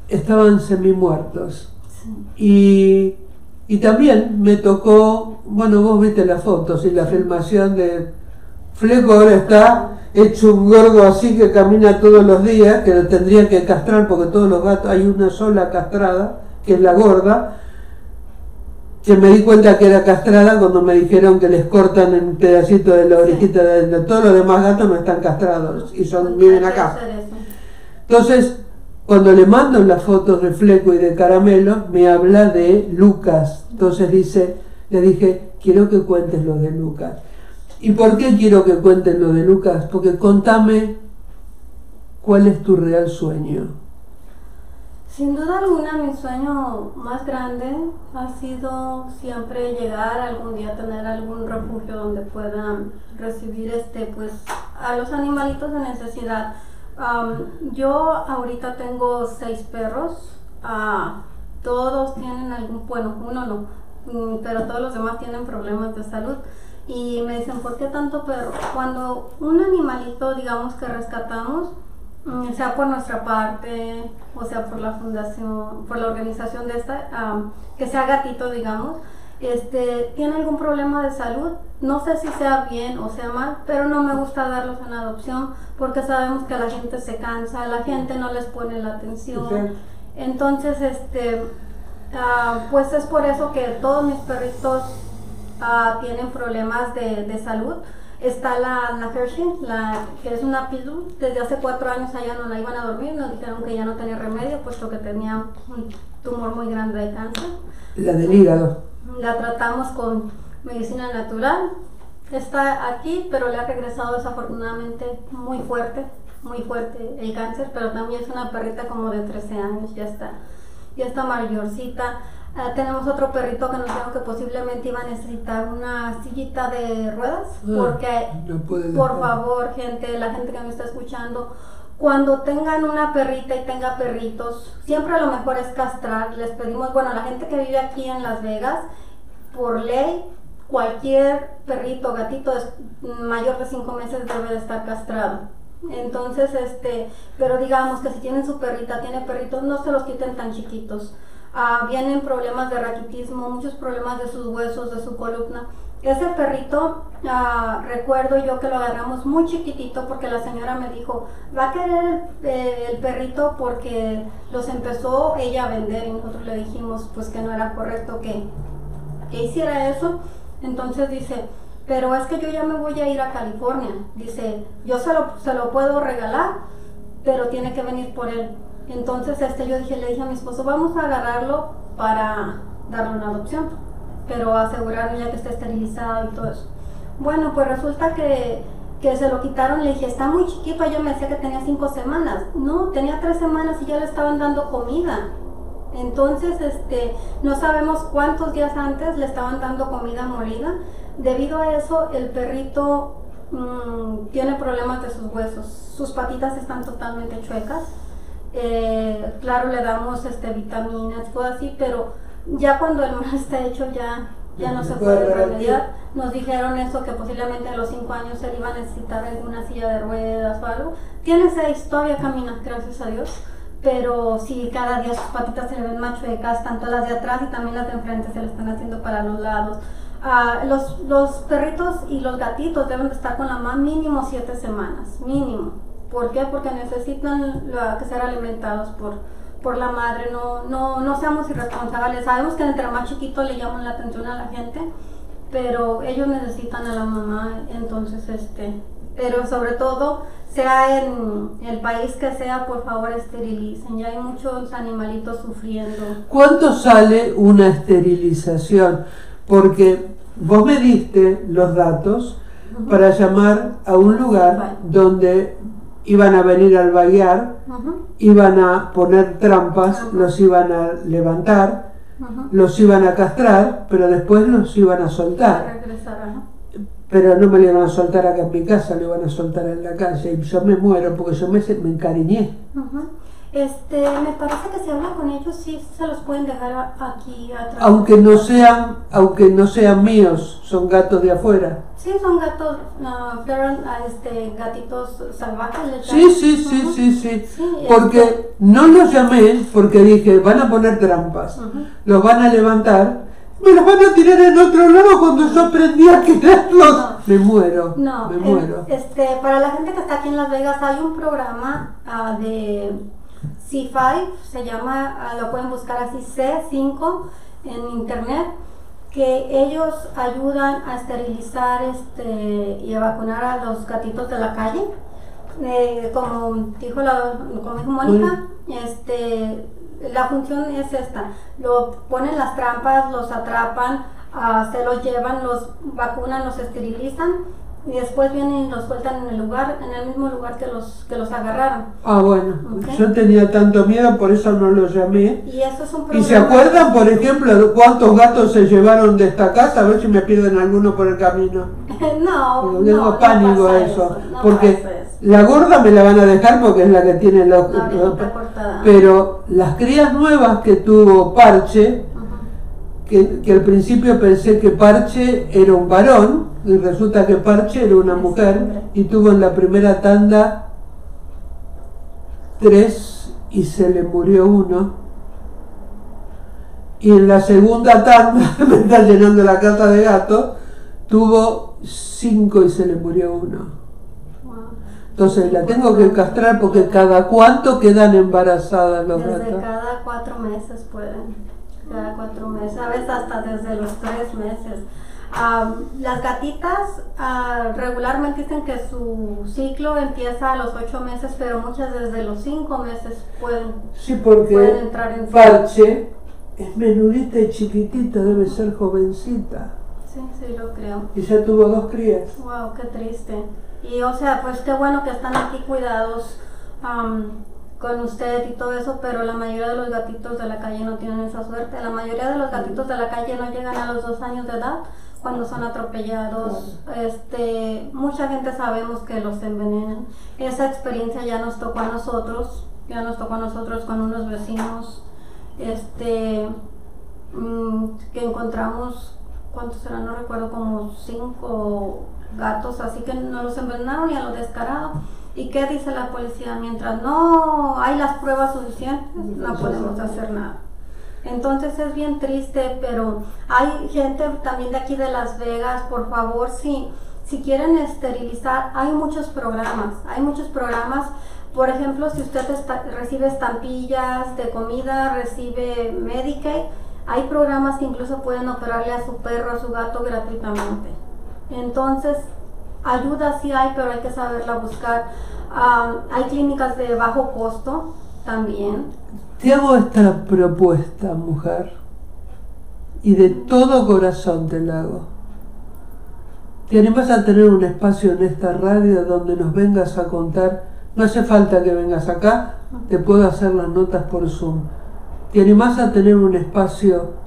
estaban semi-muertos. Y, y también me tocó, bueno, vos viste las fotos y la filmación de Fleco ahora está hecho un gordo así que camina todos los días, que lo tendría que castrar porque todos los gatos, hay una sola castrada, que es la gorda, que me di cuenta que era castrada cuando me dijeron que les cortan un pedacito de la orejita de, todos los demás gatos no están castrados y son viven acá. Entonces, cuando le mando las fotos de Fleco y de Caramelo, me habla de Lucas. Entonces dice, le dije, quiero que cuentes lo de Lucas. ¿Y por qué quiero que cuenten lo de Lucas? Porque contame cuál es tu real sueño. Sin duda alguna mi sueño más grande ha sido siempre llegar algún día a tener algún refugio donde puedan recibir este pues a los animalitos de necesidad. Yo ahorita tengo seis perros, ah, todos tienen algún, bueno, uno no, mm, pero todos los demás tienen problemas de salud. Y me dicen, ¿por qué tanto perro? Cuando un animalito, digamos, que rescatamos, mm, sea por nuestra parte, o sea por la fundación, por la organización de esta, que sea gatito, digamos, este, tiene algún problema de salud, no sé si sea bien o sea mal, pero no me gusta darlos en adopción porque sabemos que la gente se cansa, la gente no les pone la atención. Entonces, este, ah, pues es por eso que todos mis perritos Ah, tienen problemas de, de, salud. Está la, la Hershey, la, que es una pitbull. Desde hace cuatro años allá no la iban a dormir, nos dijeron que ya no tenía remedio, puesto que tenía un tumor muy grande de cáncer. La del hígado. La tratamos con medicina natural. Está aquí, pero le ha regresado desafortunadamente muy fuerte, muy fuerte el cáncer, pero también es una perrita como de 13 años, ya está, ya está mayorcita. Ah, tenemos otro perrito que nos dijo que posiblemente iba a necesitar una sillita de ruedas, ah, porque por favor, gente, la gente que me está escuchando, cuando tengan una perrita y tenga perritos, siempre lo mejor es castrar. Les pedimos, bueno, la gente que vive aquí en Las Vegas, por ley, cualquier perrito, gatito es mayor de cinco meses debe de estar castrado. Entonces, este, pero digamos que si tienen su perrita, tiene perritos, no se los quiten tan chiquitos. Ah, vienen problemas de raquitismo, muchos problemas de sus huesos, de su columna. Ese perrito, ah, recuerdo yo que lo agarramos muy chiquitito porque la señora me dijo, va a querer eh, el, perrito porque los empezó ella a vender y nosotros le dijimos pues que no era correcto que, que hiciera eso. Entonces dice, pero es que yo ya me voy a ir a California. Dice, yo se lo, se lo puedo regalar, pero tiene que venir por él. Entonces este, yo dije, le dije a mi esposo, vamos a agarrarlo para darle una adopción, pero asegurarme ya que esté esterilizado y todo eso. Bueno, pues resulta que, que se lo quitaron, le dije, está muy chiquito, ella me decía que tenía cinco semanas. No, tenía tres semanas y ya le estaban dando comida. Entonces, este, no sabemos cuántos días antes le estaban dando comida molida. Debido a eso, el perrito mmm, tiene problemas de sus huesos. Sus patitas están totalmente chuecas. Eh, claro, le damos este, vitaminas, cosas así, pero ya cuando el mal (laughs) está hecho, ya, ya no se puede remediar. Nos dijeron eso, que posiblemente a los 5 años él iba a necesitar alguna silla de ruedas o algo. Tiene 6, todavía camina, gracias a Dios pero sí, cada día sus patitas se le ven más chuecas, tanto las de atrás y también las de enfrente se le están haciendo para los lados. Uh, los, los perritos y los gatitos deben de estar con la mamá mínimo siete semanas, mínimo. ¿Por qué? Porque necesitan que ser alimentados por, por la madre, no, no, no seamos irresponsables. Sabemos que entre más chiquito le llaman la atención a la gente, pero ellos necesitan a la mamá, entonces, este, pero sobre todo sea en el país que sea, por favor esterilicen. Ya hay muchos animalitos sufriendo. ¿Cuánto sale una esterilización? Porque vos me diste los datos uh -huh. para llamar a un lugar donde iban a venir al vaguear, uh -huh. iban a poner trampas, los iban a levantar, los iban a castrar, pero después los iban a soltar. Regresar, pero no me lo iban a soltar acá en mi casa, lo iban a soltar en la calle. Y yo me muero porque yo me, me encariñé. Uh -huh. Este, me parece que si habla con ellos sí se los pueden dejar aquí atrás. Aunque no sean, aunque no sean míos, son gatos de afuera. Sí, son gatos, uh, fueron este, gatitos salvajes. Sí, sí, sí, uh -huh. sí, sí, sí, Porque no los llamé porque dije, van a poner trampas, uh -huh. los van a levantar me los van a tirar en otro lado cuando yo aprendí a quererlos. No, me muero. No, me muero. Este, para la gente que está aquí en Las Vegas hay un programa uh, de C5, se llama, uh, lo pueden buscar así, C5 en internet, que ellos ayudan a esterilizar este, y a vacunar a los gatitos de la calle. Eh, como dijo la como dijo Mónica, este la función es esta, lo ponen las trampas, los atrapan, uh, se los llevan, los vacunan, los esterilizan y después vienen y los sueltan en el lugar, en el mismo lugar que los que los agarraron. Ah, bueno, okay. yo tenía tanto miedo, por eso no los llamé. Y eso es un ¿Y se acuerdan, por ejemplo, cuántos gatos se llevaron de esta casa? A ver si me pierden alguno por el camino. (laughs) no, porque tengo no, pánico no a eso. eso no porque la gorda me la van a dejar porque es la que tiene los... Cortada. pero las crías nuevas que tuvo Parche, que, que al principio pensé que Parche era un varón, y resulta que Parche era una mujer, y tuvo en la primera tanda tres y se le murió uno. Y en la segunda tanda, (laughs) me está llenando la casa de gatos, tuvo cinco y se le murió uno. Entonces la tengo que castrar porque cada cuánto quedan embarazadas los Desde gatos. cada cuatro meses pueden, cada cuatro meses, a veces hasta desde los tres meses. Am, las gatitas ah, regularmente dicen que su ciclo empieza a los ocho meses, pero muchas desde los cinco meses pueden. Sí, Pueden entrar en- Parche es menudita y chiquitita, debe ser jovencita. Sí, sí, lo creo. Y ya tuvo dos crías. Wow, qué triste. Y o sea, pues qué bueno que están aquí cuidados con usted y todo eso, pero la mayoría de los gatitos de la calle no tienen esa suerte. La mayoría de los gatitos de la calle no llegan a los dos años de edad cuando son atropellados. Este, mucha gente sabemos que los envenenan. Esa experiencia ya nos tocó a nosotros, ya nos tocó a nosotros con unos vecinos, este, mm, que encontramos ¿cuántos eran? No recuerdo, como cinco gatos, así que no los envenenaron y a lo descarado. ¿Y qué dice la policía? Mientras no hay las pruebas suficientes, no podemos hacer nada. Entonces es bien triste, pero hay gente también de aquí de Las Vegas, por favor, si, si quieren esterilizar, hay muchos programas, hay muchos programas. Por ejemplo, si usted recibe estampillas de comida, recibe Medicaid, hay programas que incluso pueden operarle a su perro, a su gato gratuitamente. Entonces, ayuda sí hay, pero hay que saberla buscar. hay clínicas de bajo costo también. Te hago esta propuesta, mujer, y de todo corazón te la hago. ¿Te animas a tener un espacio en esta radio donde nos vengas a contar? No hace falta que vengas acá, te puedo hacer las notas por Zoom. ¿Te animas a tener un espacio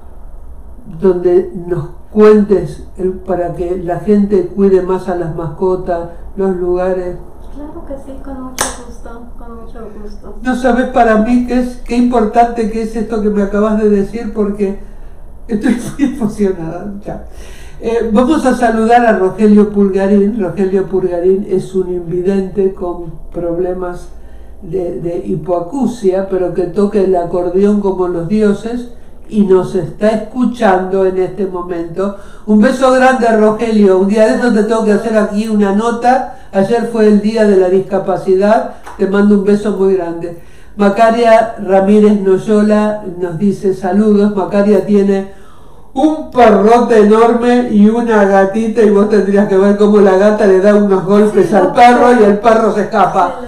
donde nos cuentes el, para que la gente cuide más a las mascotas, los lugares. Claro que sí, con mucho gusto, con mucho gusto. No sabes para mí qué es qué importante que es esto que me acabas de decir porque estoy (laughs) muy emocionada. Eh, vamos a saludar a Rogelio Pulgarín. Rogelio Pulgarín es un invidente con problemas de, de hipoacusia, pero que toca el acordeón como los dioses y nos está escuchando en este momento. Un beso grande a Rogelio. Un día de eso te tengo que hacer aquí una nota. Ayer fue el día de la discapacidad. Te mando un beso muy grande. Macaria Ramírez Noyola nos dice saludos. Macaria tiene un perrote enorme y una gatita y vos tendrías que ver cómo la gata le da unos golpes al perro y el perro se escapa.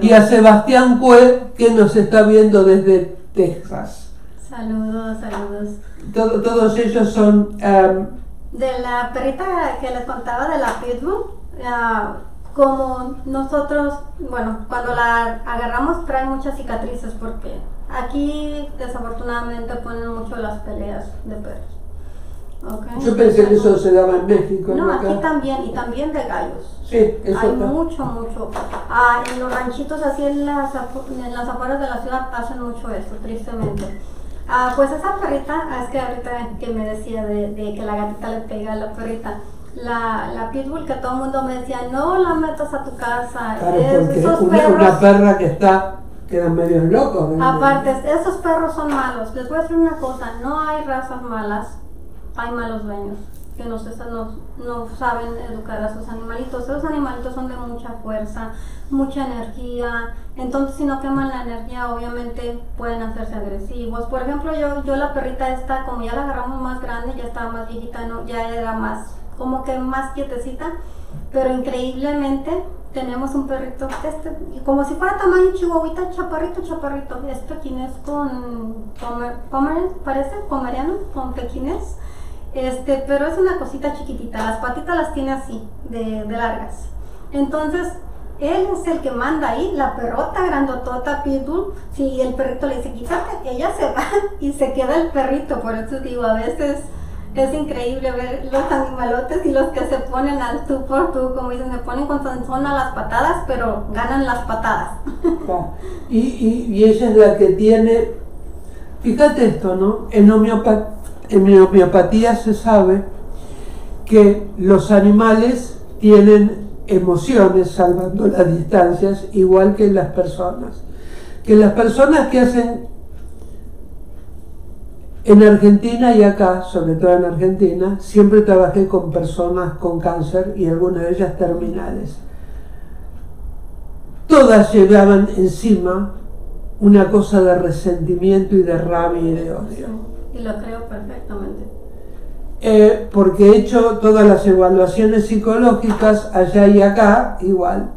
Y a Sebastián Cue que nos está viendo desde Texas. Saludos, saludos. todos ellos son... de la perrita que les contaba de la Pitbull, ah, como nosotros, bueno, cuando la agarramos trae muchas cicatrices porque aquí desafortunadamente ponen mucho las peleas de perros. Okay. Yo pensé que eso se daba en México. No, aquí también, y también de gallos. Sí, eso Hay mucho, mucho. Ah, en los ranchitos así en las, en las afueras de la ciudad hacen mucho eso, tristemente. Ah, pues esa perrita, ah, es que ahorita que me decía de, que la gatita le pega a la perrita, la, la pitbull que todo el mundo me decía, no la metas a tu casa. Claro, porque esos una, perros, una perra que está, quedan medio locos. Aparte, esos perros son malos. Les voy a decir una cosa, no hay razas malas, hay malos dueños que no, saben educar a sus animalitos. Esos animalitos son de mucha fuerza, mucha energía, entonces si no queman la energía obviamente pueden hacerse agresivos. Por ejemplo, yo, yo la perrita esta, como ya la agarramos más grande, ya estaba más viejita, no, ya era más, como que más quietecita, pero increíblemente tenemos un perrito, este, como si fuera tamaño chihuahuita, chaparrito, chaparrito, es pequinés con, comer, parece, pomeriano, con pequinés este, pero es una cosita chiquitita, las patitas las tiene así, de, largas. Entonces, él es el que manda ahí, la perrota grandotota pitbull, si el perrito le dice quítate, ella se va (laughs) y se queda el perrito, por eso digo, a veces es increíble ver los animalotes y los que se ponen al tú por tú, como dicen, se ponen con son a las patadas, pero ganan las patadas. (laughs) Y, y, y ella es la que tiene, fíjate esto, ¿no? En homeopatía en homeopatía se sabe que los animales tienen emociones, salvando las distancias, igual que las personas. Que las personas que hacen en Argentina y acá, sobre todo en Argentina, siempre trabajé con personas con cáncer y algunas de ellas terminales. Todas llevaban encima una cosa de resentimiento y de rabia y de odio. Y lo creo perfectamente. Eh, porque he hecho todas las evaluaciones psicológicas allá y acá, igual.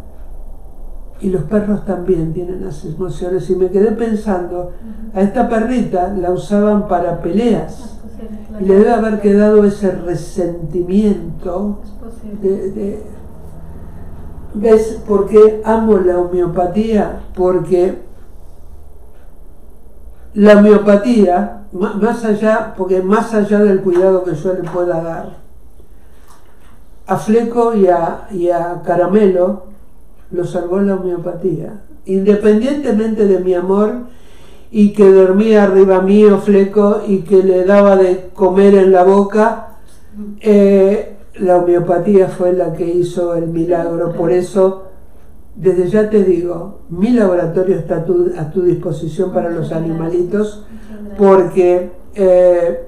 Y los perros también tienen las emociones. Y me quedé pensando, a esta perrita la usaban para peleas. Y le debe haber quedado ese resentimiento de, ¿Ves por qué amo la homeopatía? Porque la homeopatía más allá, porque más allá del cuidado que yo le pueda dar, a Fleco y a, y a Caramelo lo salvó la homeopatía. Independientemente de mi amor y que dormía arriba mío Fleco y que le daba de comer en la boca, Eh, la homeopatía fue la que hizo el milagro, por eso desde ya te digo, mi laboratorio está a tu, disposición para los animalitos porque eh,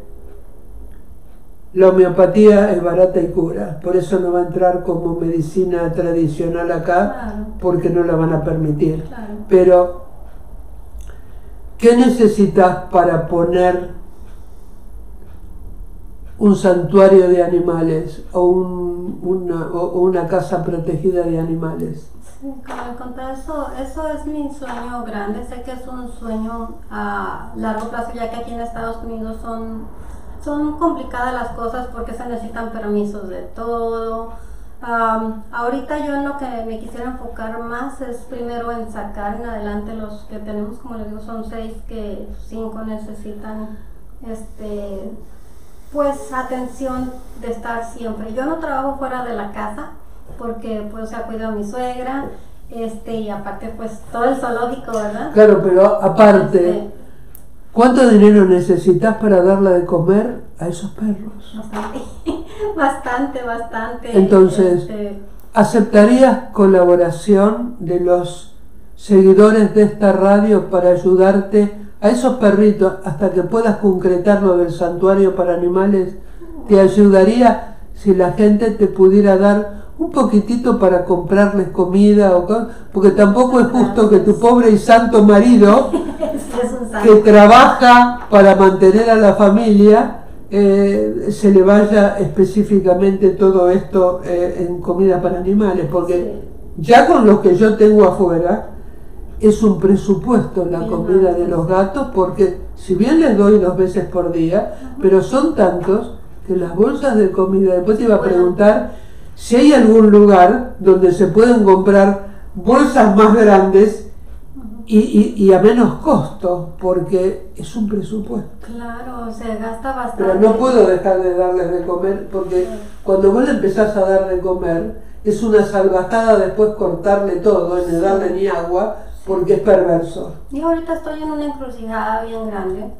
la homeopatía es barata y cura, por eso no va a entrar como medicina tradicional acá porque no la van a permitir. Pero, ¿qué necesitas para poner un santuario de animales o, una, o una casa protegida de animales? Como eso, eso es mi sueño grande. Sé que es un sueño a largo plazo, ya que aquí en Estados Unidos son, son complicadas las cosas porque se necesitan permisos de todo. ahorita yo en lo que me quisiera enfocar más es primero en sacar en adelante los que tenemos, como les digo, son seis que cinco necesitan este pues atención de estar siempre. Yo no trabajo fuera de la casa, porque pues se ha cuidado a mi suegra, este, y aparte pues todo el zoológico, ¿verdad? Claro, pero aparte, este, ¿cuánto dinero necesitas para darle de comer a esos perros? Bastante, (laughs) bastante, bastante. Entonces, este, ¿aceptarías colaboración de los seguidores de esta radio para ayudarte a esos perritos hasta que puedas concretar lo del santuario para animales? ¿Te ayudaría si la gente te pudiera dar un poquitito para comprarles comida, o porque tampoco es justo que tu pobre y santo marido, (laughs) que trabaja para mantener a la familia, eh, se le vaya específicamente todo esto eh, en comida para animales, porque ya con lo que yo tengo afuera, es un presupuesto la comida de los gatos, porque si bien les doy dos veces por día, pero son tantos que las bolsas de comida, después te iba a preguntar si hay algún lugar donde se pueden comprar bolsas más grandes y, a menos costo, porque es un presupuesto. Claro, se gasta bastante. Pero no puedo dejar de darles de comer, porque cuando vos le empezás a dar de comer, es una salvajada después cortarle todo, y no darle ni agua, porque es perverso. Y ahorita estoy en una encrucijada bien grande.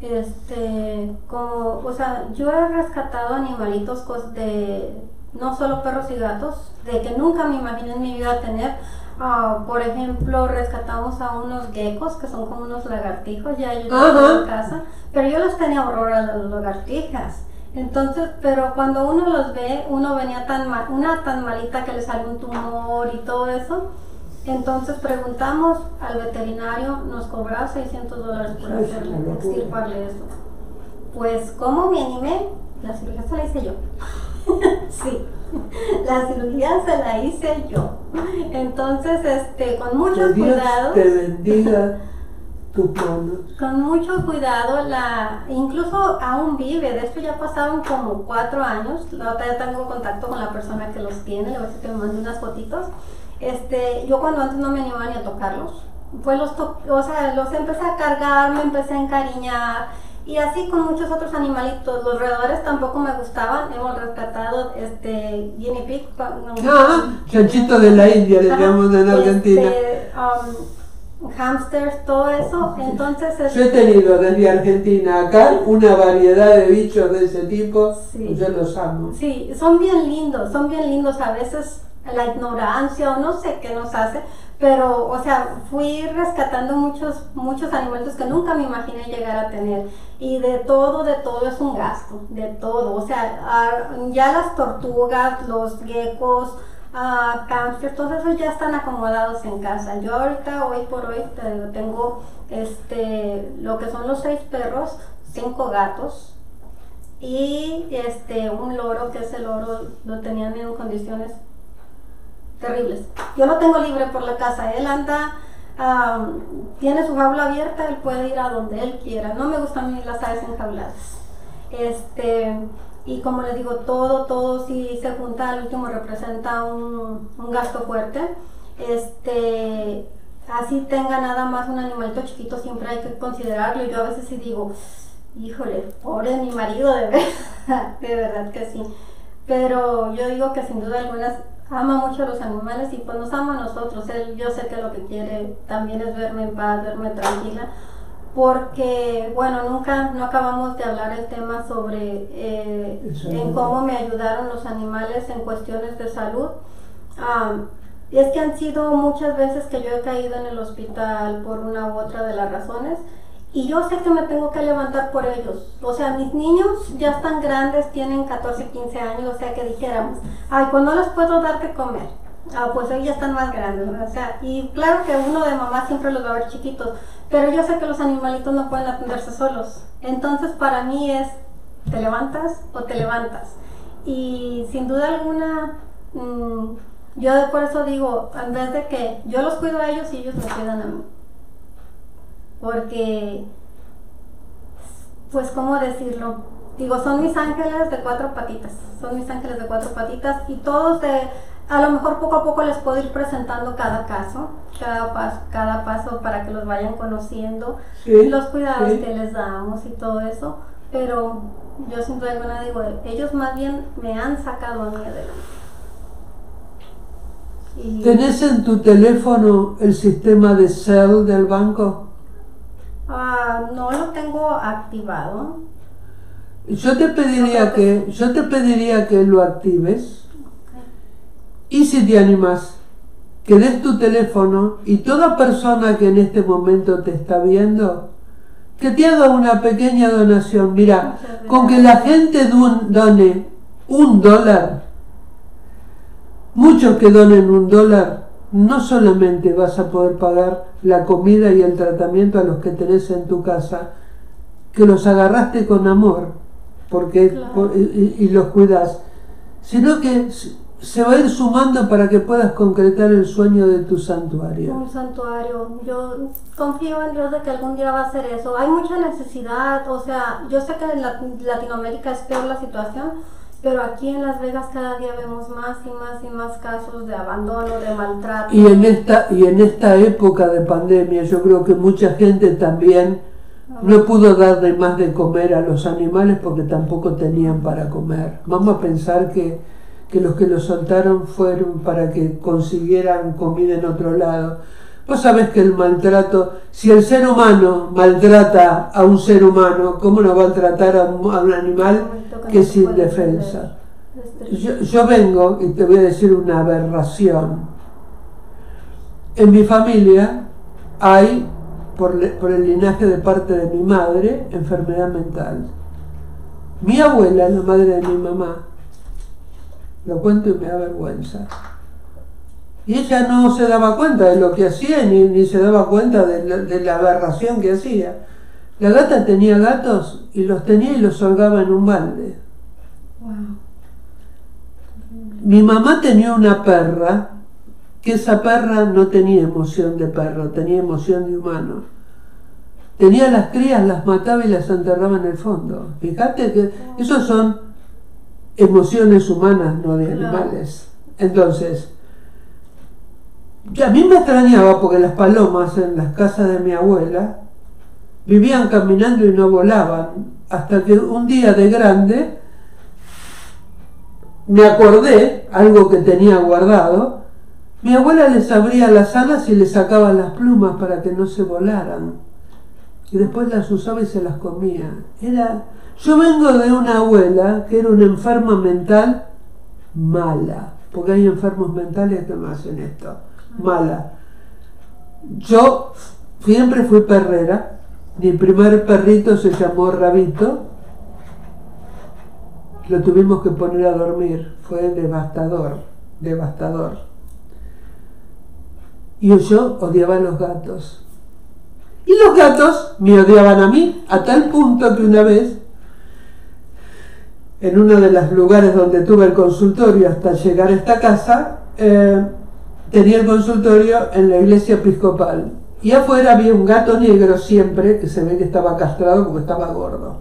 Este, como, o sea, yo he rescatado animalitos de no solo perros y gatos, de que nunca me imaginé en mi vida tener. Ah, por ejemplo, rescatamos a unos geckos que son como unos lagartijos, ya yo en casa, pero yo los tenía horror a las lagartijas. Entonces, pero cuando uno los ve, uno venía tan mal, una tan malita que le salió un tumor y todo eso. Entonces preguntamos al veterinario, nos cobraba 600 dólares por hacerle, extirparle eso. Pues, ¿cómo me animé? La cirugía se la hice yo. (laughs) sí, la cirugía se la hice yo. Entonces, este, con mucho cuidado. Te bendiga (laughs) tu manos. Con mucho cuidado, la, incluso aún vive. De hecho, ya pasaron como cuatro años. La otra ya tengo contacto con la persona que los tiene. Le voy a decir que me mande unas fotitos. Este, yo cuando antes no me animaba ni a tocarlos, pues los, o sea, los empecé a cargar, me empecé a encariñar y así con muchos otros animalitos. Los roedores tampoco me gustaban. Hemos rescatado este guinea pig. ah, chanchito de la India, le llamamos en Argentina. Este, um, hamsters, todo eso. Entonces, Yo he este, tenido desde Argentina acá una variedad de bichos de ese tipo. Sí. Yo los amo. Sí, son bien lindos, son bien lindos. A veces la ignorancia o no sé qué nos hace, pero, o sea, fui rescatando muchos, muchos animales que nunca me imaginé llegar a tener. Y de todo, de todo es un gasto, de todo. O sea, ya las tortugas, los geckos, uh, todos esos ya están acomodados en casa. Yo ahorita, hoy por hoy, tengo este, lo que son los seis perros, cinco gatos y este, un loro, que ese loro lo tenían en condiciones terribles. Yo lo tengo libre por la casa, él anda, tiene su jaula abierta, él puede ir a donde él quiera. No me gustan las aves enjauladas. Este, y como les digo, todo, todo si se junta al último representa un, gasto fuerte. Este, así tenga nada más un animalito chiquito, siempre hay que considerarlo. Yo a veces sí digo, híjole, pobre mi marido, de verdad, (laughs) de verdad que sí. Pero yo digo que sin duda algunas ama mucho a los animales y cuando nos ama a nosotros. Él, yo sé que lo que quiere también es verme en paz, verme tranquila. porque, bueno, nunca, no acabamos de hablar el tema sobre eh, en cómo me ayudaron los animales en cuestiones de salud. y es que han sido muchas veces que yo he caído en el hospital por una u otra de las razones y yo sé que me tengo que levantar por ellos. O sea, mis niños ya están grandes, tienen 14, 15 años, o sea, que dijéramos, ay, pues no les puedo dar de comer. Ah, pues ellos ya están más grandes, O sea, y claro que uno de mamá siempre los va a ver chiquitos, pero yo sé que los animalitos no pueden atenderse solos. Entonces para mí es, te levantas o te levantas. Y sin duda alguna, mm, yo por eso digo, en vez de que yo los cuido a ellos y ellos me cuidan a mí. Porque, pues, ¿cómo decirlo? Digo, son mis ángeles de cuatro patitas, son mis ángeles de cuatro patitas y todos de a lo mejor poco a poco les puedo ir presentando cada caso, cada paso, cada paso para que los vayan conociendo, los cuidados que les damos y todo eso, pero yo sin duda alguna digo, ellos más bien me han sacado a mí adelante. ¿Tenés en tu teléfono el sistema de Cell del banco? Ah, no lo tengo activado. Yo te pediría que, yo te pediría que lo actives y si te animas, que des tu teléfono y toda persona que en este momento te está viendo, que te haga una pequeña donación. Mira, con que la gente done un dólar, muchos que donen un dólar, no solamente vas a poder pagar la comida y el tratamiento a los que tenés en tu casa, que los agarraste con amor porque y, y, los cuidas, sino que se va a ir sumando para que puedas concretar el sueño de tu santuario. Un santuario. Yo confío en Dios de que algún día va a hacer eso. Hay mucha necesidad, o sea, yo sé que en Latinoamérica es peor la situación, pero aquí en Las Vegas cada día vemos más y más y más casos de abandono, de maltrato. Y en esta, y en esta época de pandemia yo creo que mucha gente también no pudo darle más de comer a los animales porque tampoco tenían para comer. Vamos a pensar que que los que lo soltaron fueron para que consiguieran comida en otro lado. Vos sabés que el maltrato, si el ser humano maltrata a un ser humano, ¿cómo no va a tratar a un, animal que es indefensa? Yo, yo vengo y te voy a decir una aberración. En mi familia hay, por, por el linaje de parte de mi madre, enfermedad mental. Mi abuela, la madre de mi mamá, lo cuento y me da vergüenza. Y ella no se daba cuenta de lo que hacía ni, ni se daba cuenta de la, aberración que hacía. La gata tenía gatos y los tenía y los holgaba en un balde. Mi mamá tenía una perra, que esa perra no tenía emoción de perro, tenía emoción de humano. Tenía las crías, las mataba y las enterraba en el fondo. Fíjate que esos son emociones humanas, no de animales. Entonces, a mí me extrañaba porque las palomas en las casas de mi abuela vivían caminando y no volaban, hasta que un día de grande me acordé, algo que tenía guardado, mi abuela les abría las alas y les sacaba las plumas para que no se volaran. Y después las usaba y se las comía. Era yo vengo de una abuela que era una enferma mental mala, porque hay enfermos mentales que me hacen esto, mala. Yo siempre fui perrera, mi primer perrito se llamó Rabito, lo tuvimos que poner a dormir, fue devastador, devastador. Y yo odiaba a los gatos. Y los gatos me odiaban a mí, a tal punto que una vez en uno de los lugares donde tuve el consultorio hasta llegar a esta casa, eh, tenía el consultorio en la iglesia episcopal. Y afuera había un gato negro siempre, que se ve que estaba castrado porque estaba gordo.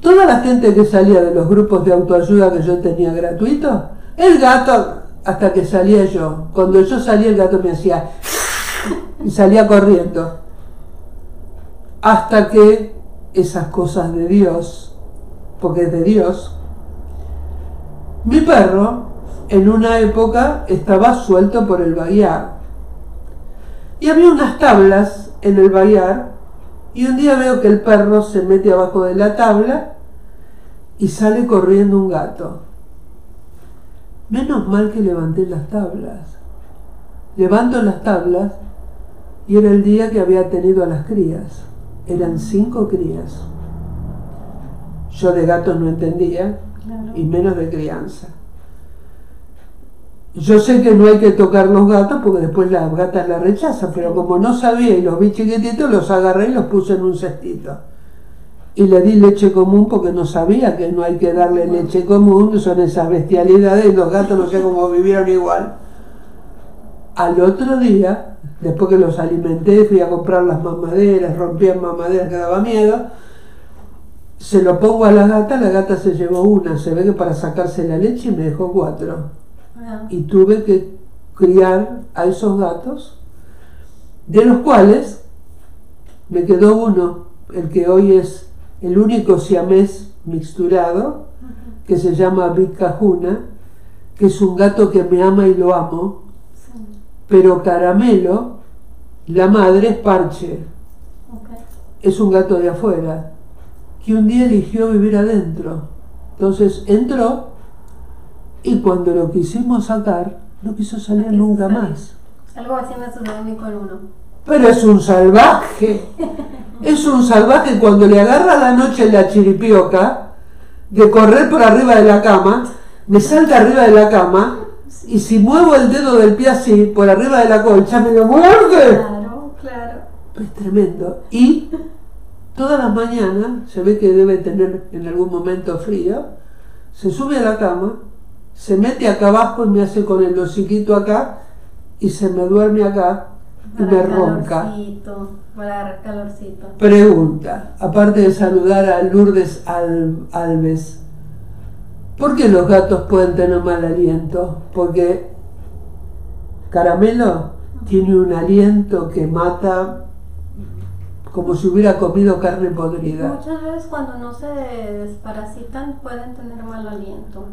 Toda la gente que salía de los grupos de autoayuda que yo tenía gratuito, el gato, hasta que salía yo. Cuando yo salía, el gato me hacía y salía corriendo. Hasta que esas cosas de Dios porque es de Dios. Mi perro en una época estaba suelto por el bayar. Y había unas tablas en el bayar Y un día veo que el perro se mete abajo de la tabla y sale corriendo un gato. Menos mal que levanté las tablas. Levanto las tablas y era el día que había tenido a las crías. Eran cinco crías. Yo de gatos no entendía y menos de crianza. Yo sé que no hay que tocar los gatos porque después las gatas la rechazan, pero como no sabía y los vi chiquititos, los agarré y los puse en un cestito. Y le di leche común porque no sabía que no hay que darle leche común, son esas bestialidades y los gatos no sé cómo vivieron igual. Al otro día, después que los alimenté, fui a comprar las mamaderas, rompían mamaderas que daba miedo, se lo pongo a la gata, la gata se llevó una, se ve que para sacarse la leche me dejó cuatro y tuve que criar a esos gatos, de los cuales me quedó uno, el que hoy es el único siamés mixturado, que se llama Vicajuna, que es un gato que me ama y lo amo, pero Caramelo, la madre es Parche, es un gato de afuera, que un día eligió vivir adentro. Entonces entró y cuando lo quisimos sacar, no quiso salir nunca más. Algo así me sucedió con uno. Pero es un salvaje. es un salvaje cuando le agarra la noche la chiripioca de correr por arriba de la cama, me salta arriba de la cama y si muevo el dedo del pie así por arriba de la colcha me lo muerde. Claro, claro. Es tremendo. Y todas las mañanas, se ve que debe tener en algún momento frío, se sube a la cama, se mete acá abajo y me hace con el hociquito acá y se me duerme acá y me ronca. Para calorcito. Pregunta, aparte de saludar a Lourdes Alves, ¿por qué los gatos pueden tener mal aliento? Porque Caramelo tiene un aliento que mata como si hubiera comido carne podrida. Muchas veces cuando no se desparasitan pueden tener mal aliento.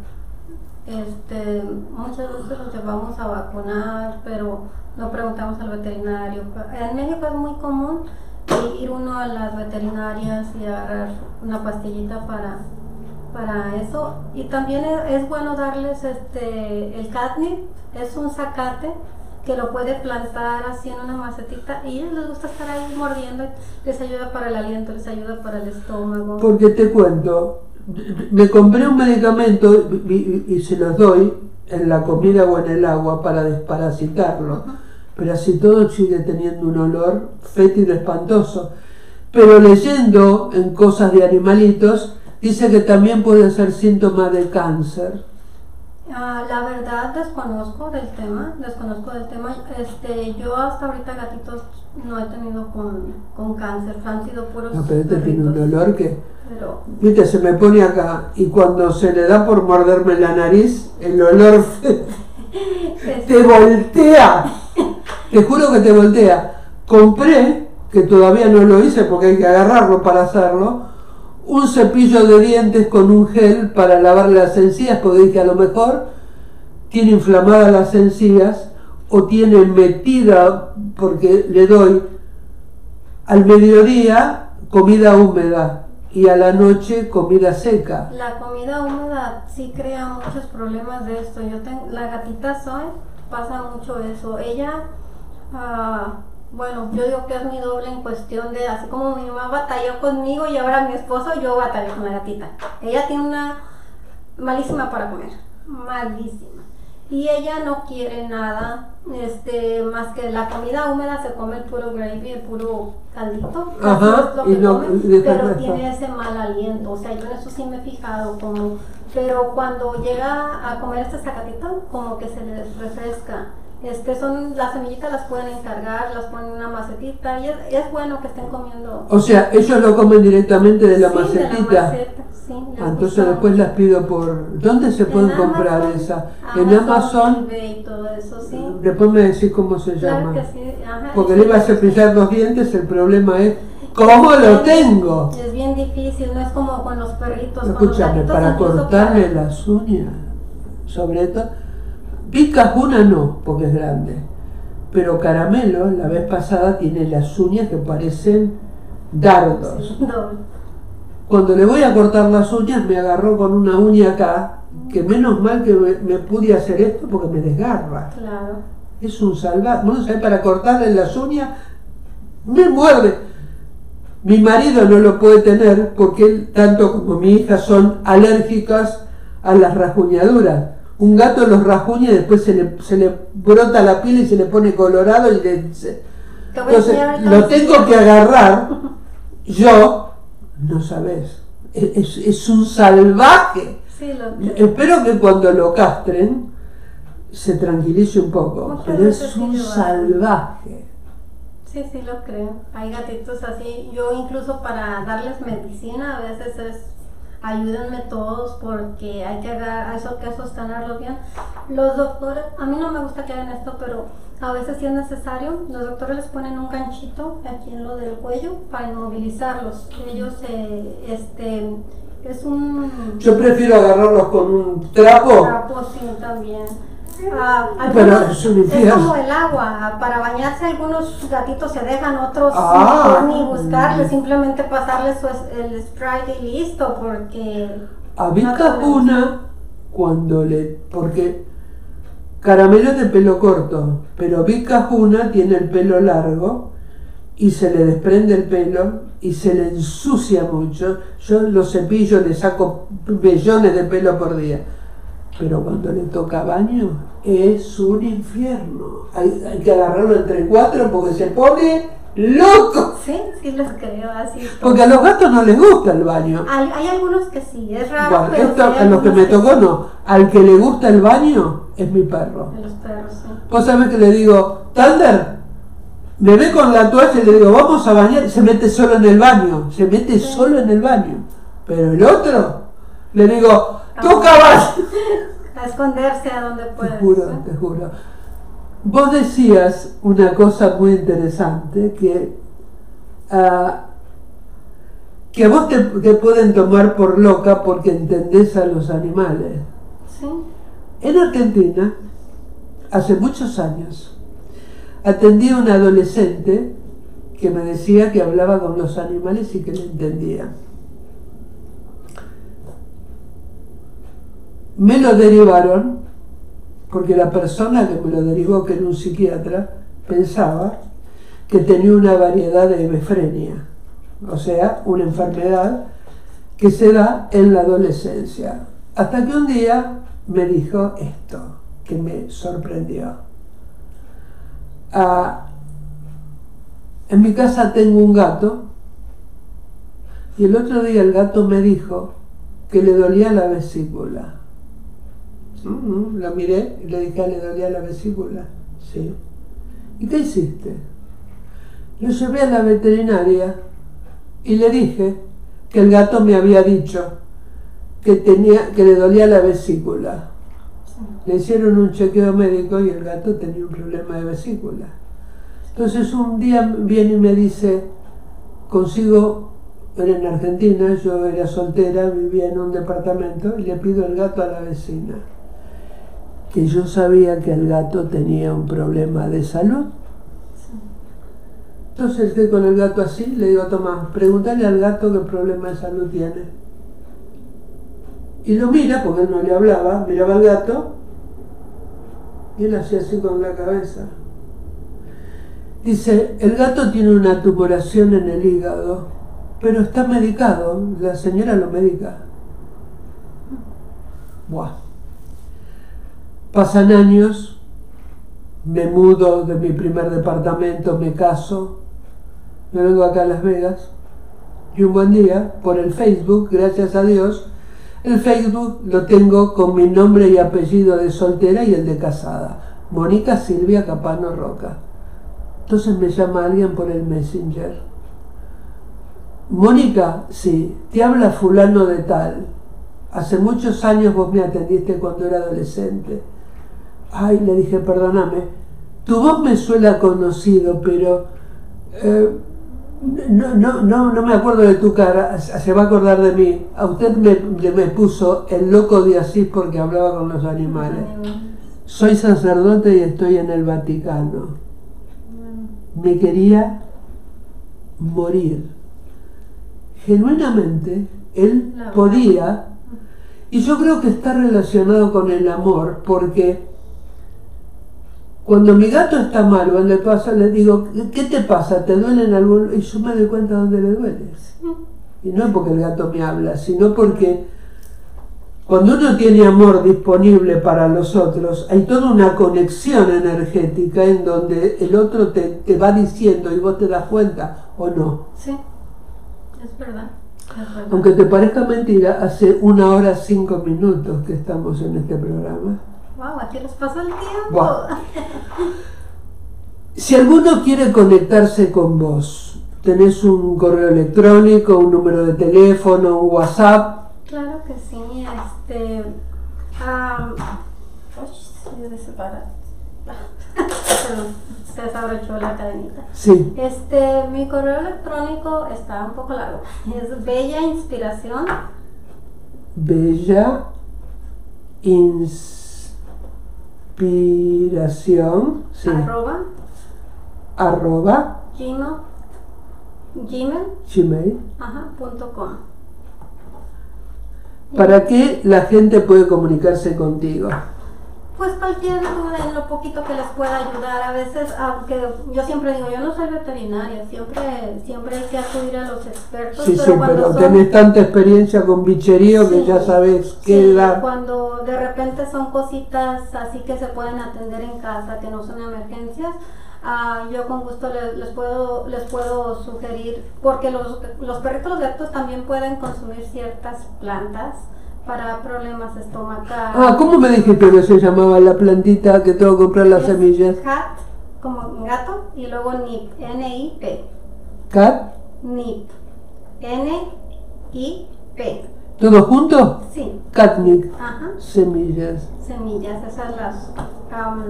Este, muchas veces los llevamos a vacunar, pero no preguntamos al veterinario. En México es muy común ir uno a las veterinarias y agarrar una pastillita para, para eso. Y también es, bueno darles este, el catnip, es un zacate que lo puede plantar así en una macetita y a ellos les gusta estar ahí mordiendo, les ayuda para el aliento, les ayuda para el estómago. Porque te cuento, me compré un medicamento y, se los doy en la comida o en el agua para desparasitarlo. Pero así todo sigue teniendo un olor fétido espantoso. Pero leyendo en cosas de animalitos, dice que también puede ser síntoma de cáncer. Ah, la verdad desconozco del tema, desconozco del tema. Este, yo hasta ahorita gatitos no he tenido con, con cáncer, han sido puros. No, pero este tiene un olor que Viste, se me pone acá y cuando se le da por morderme la nariz, el olor (laughs) te voltea. (laughs) Te juro que te voltea. Compré, que todavía no lo hice porque hay que agarrarlo para hacerlo, un cepillo de dientes con un gel para lavar las encías, porque dije a lo mejor tiene inflamadas las encías o tiene metida, porque le doy al mediodía comida húmeda y a la noche comida seca. La comida húmeda sí crea muchos problemas de esto. Yo la gatita Zoe pasa mucho eso. Ella, uh, bueno, yo digo que es mi doble en cuestión de, así como mi mamá batalló conmigo y ahora mi esposo, yo batallé con la gatita. Ella tiene una malísima para comer, malísima y ella no quiere nada este más que la comida húmeda se come el puro gravy el puro caldito. Ajá, lo que come, pero tiene ese mal aliento. O sea yo en eso sí me he fijado como pero cuando llega a comer este sacatito como que se les refresca este son las semillitas las pueden encargar, las ponen en una macetita y es, bueno que estén comiendo. O sea, ellos lo comen directamente de la macetita. sí, ah, entonces después las pido por ¿dónde se pueden comprar esa? en Amazon. Y todo eso, sí. Después me decís cómo se llama. Que sí. Ajá, Porque le iba a cepillar los dientes, el problema es ¿Cómo lo tengo? Es bien difícil, no es como con los perritos. Escúchame, para cortarle las uñas, sobre todo Pica una no, porque es grande. Pero Caramelo, la vez pasada, tiene las uñas que parecen dardos. Sí. Cuando le voy a cortar las uñas me agarró con una uña acá, que menos mal que me, me pude hacer esto porque me desgarra. Claro. Es un salvaje. Bueno, ¿sabes? Para cortarle las uñas me muerde. Mi marido no lo puede tener porque él, tanto como mi hija, son alérgicas a las rasguñaduras. Un gato los rasguña y después se le, se le brota la piel y se le pone colorado y le, se- entonces, lo tengo que agarrar, yo, no sabes, es, es- es un salvaje. Sí, lo. Espero que cuando lo castren se tranquilice un poco, pero es un salvaje. Sí, sí lo creo. Hay gatitos así. Yo incluso para darles medicina a veces es ayúdenme todos porque hay que agar- eso que sostenerlos bien. Los doctores, a mí no me gusta que hagan esto, pero a veces sí es necesario. Los doctores les ponen un ganchito aquí en lo del cuello para inmovilizarlos. Ellos, eh, este, es un Yo prefiero agarrarlos con un trapo. trapo sí también. Ah, Pero algunos- es un infierno. como el agua, para bañarse algunos gatitos se dejan, otros Ah. ni buscarle, simplemente pasarles su es- el Sprite y listo, porque A No una, cuando le. Porque Caramelo es de pelo corto, pero Vizca una tiene el pelo largo y se le desprende el pelo y se le ensucia mucho. Yo lo cepillo, le saco bellones de pelo por día. Pero cuando le toca baño, es un infierno. Hay, hay que agarrarlo entre cuatro porque se pone loco. sí, sí los creo así. Porque a los gatos no les gusta el baño. Hay, hay algunos que sí, es raro, Bueno, pero esto sí a los que me tocó sí. no. Al que le gusta el baño es mi perro. De Los perros, sí. Vos sabés que le digo, Thunder, me ve con la toalla y le digo, vamos a bañar, se mete solo en el baño, se mete solo en el baño. Pero el otro, le digo, toca baño. A esconderse a donde Te puedes. juro, te juro. Vos decías una cosa muy interesante que, ah, que a vos te, te pueden tomar por loca porque entendés a los animales. Sí. En Argentina, hace muchos años, atendí a un adolescente que me decía que hablaba con los animales y que le entendía. Me lo derivaron, porque la persona que me lo derivó, que era un psiquiatra, pensaba que tenía una variedad de hebefrenia, o sea, una enfermedad que se da en la adolescencia. Hasta que un día me dijo esto, que me sorprendió. Ah, en mi casa tengo un gato y el otro día el gato me dijo que le dolía la vesícula. Mm, Lo miré y le dije, "Ah, ¿le dolía la vesícula? Sí. ¿Y qué hiciste? Lo llevé a la veterinaria y le dije que el gato me había dicho que, tenía, que le dolía la vesícula. Le hicieron un chequeo médico y el gato tenía un problema de vesícula. Entonces un día viene y me dice, consigo, era en Argentina, yo era soltera, vivía en un departamento y le pido el gato a la vecina. Que yo sabía que el gato tenía un problema de salud. Entonces estoy con el gato así, le digo, toma, pregúntale al gato qué problema de salud tiene. Y lo mira, porque él no le hablaba, miraba al gato y él hacía así con la cabeza. Dice, el gato tiene una tumoración en el hígado, pero está medicado, la señora lo medica. Buah. Pasan años, me mudo de mi primer departamento, me caso, me vengo acá a Las Vegas y un buen día, por el Facebook, gracias a Dios, el Facebook lo tengo con mi nombre y apellido de soltera y el de casada, Mónica Silvia Capano Roca. Entonces me llama alguien por el Messenger. Mónica, sí, te habla fulano de tal. Hace muchos años vos me atendiste cuando era adolescente. Ay, le dije, perdóname, tu voz me suena conocido, pero eh, no, no, no, no me acuerdo de tu cara, se va a acordar de mí. A usted me, me puso el loco de Asís porque hablaba con los animales. Soy sacerdote y estoy en el Vaticano. Me quería morir. genuinamente él podía, y yo creo que está relacionado con el amor, porque cuando mi gato está mal o le pasa, le digo, ¿qué te pasa? ¿Te duele en algún...? Y yo me doy cuenta dónde le duele. Y no es porque el gato me habla, sino porque cuando uno tiene amor disponible para los otros, hay toda una conexión energética en donde el otro te, te va diciendo y vos te das cuenta o no. Sí, es verdad. es verdad. Aunque te parezca mentira, hace una hora cinco minutos que estamos en este programa. Wow, aquí les pasa el tiempo. Buah. Si alguno quiere conectarse con vos, tenés un correo electrónico, un número de teléfono, un WhatsApp, Claro que sí, este. Perdón, (laughs) se desabrochó la cadenita. sí, Este, mi correo electrónico está un poco largo. (laughs) Es bella inspiración bella inspiración, sí, arroba arroba gmail, gmail gmail. ajá, punto com. ¿Para qué la gente puede comunicarse contigo? Pues cualquier duda en lo poquito que les pueda ayudar. A veces, aunque yo siempre digo, yo no soy veterinaria, siempre, siempre hay que acudir a los expertos. Sí, sí, pero cuando pero son- tenés tanta experiencia con bicherío que Sí, ya sabes qué sí. Cuando de repente son cositas así que se pueden atender en casa, que no son emergencias, ah, yo con gusto les, les puedo les puedo sugerir, porque los, los perritos los gatos también pueden consumir ciertas plantas para problemas estomacales. Ah, ¿cómo me dijiste que se llamaba la plantita que tengo que comprar las Es semillas? Cat, como gato, y luego NIP, N-I-P, ¿Cat? NIP, N-I-P, ¿Todo junto? sí, Catnic, ajá. semillas. semillas, esas las, am,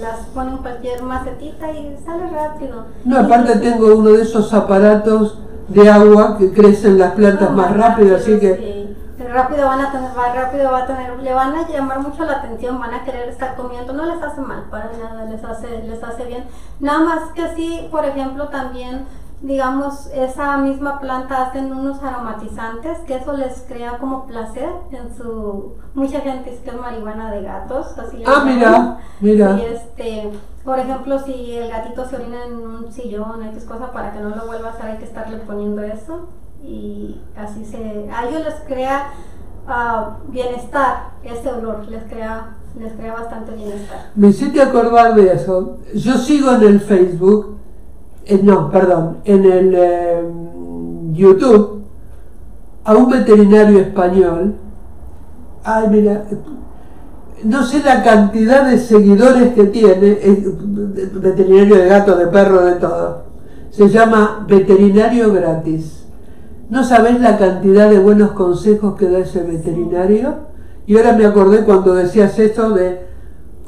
las ponen en cualquier macetita y sale rápido. No, aparte tengo uno de esos aparatos de agua que crecen las plantas Ah, más rápido, así que sí. Rápido van a tener, más rápido va a tener, le van a llamar mucho la atención, van a querer estar comiendo, no les hace mal para nada, les hace, les hace bien. Nada más que sí, por ejemplo, también, digamos, esa misma planta hacen unos aromatizantes, que eso les crea como placer en su, mucha gente dice que es marihuana de gatos, así Ah, mira, mira. Este, por ejemplo, si el gatito se orina en un sillón, X cosa, para que no lo vuelva a hacer, hay que estarle poniendo eso. Y así se. A ellos les crea ah, bienestar ese olor, les crea, les crea bastante bienestar. Me hiciste acordar de eso. Yo sigo en el Facebook, eh, no, perdón, en el eh, YouTube a un veterinario español. Ay, mira, no sé la cantidad de seguidores que tiene, veterinario de gato, de perro, de todo. Se llama Veterinario Gratis. No sabés la cantidad de buenos consejos que da ese veterinario. Y ahora me acordé cuando decías esto de,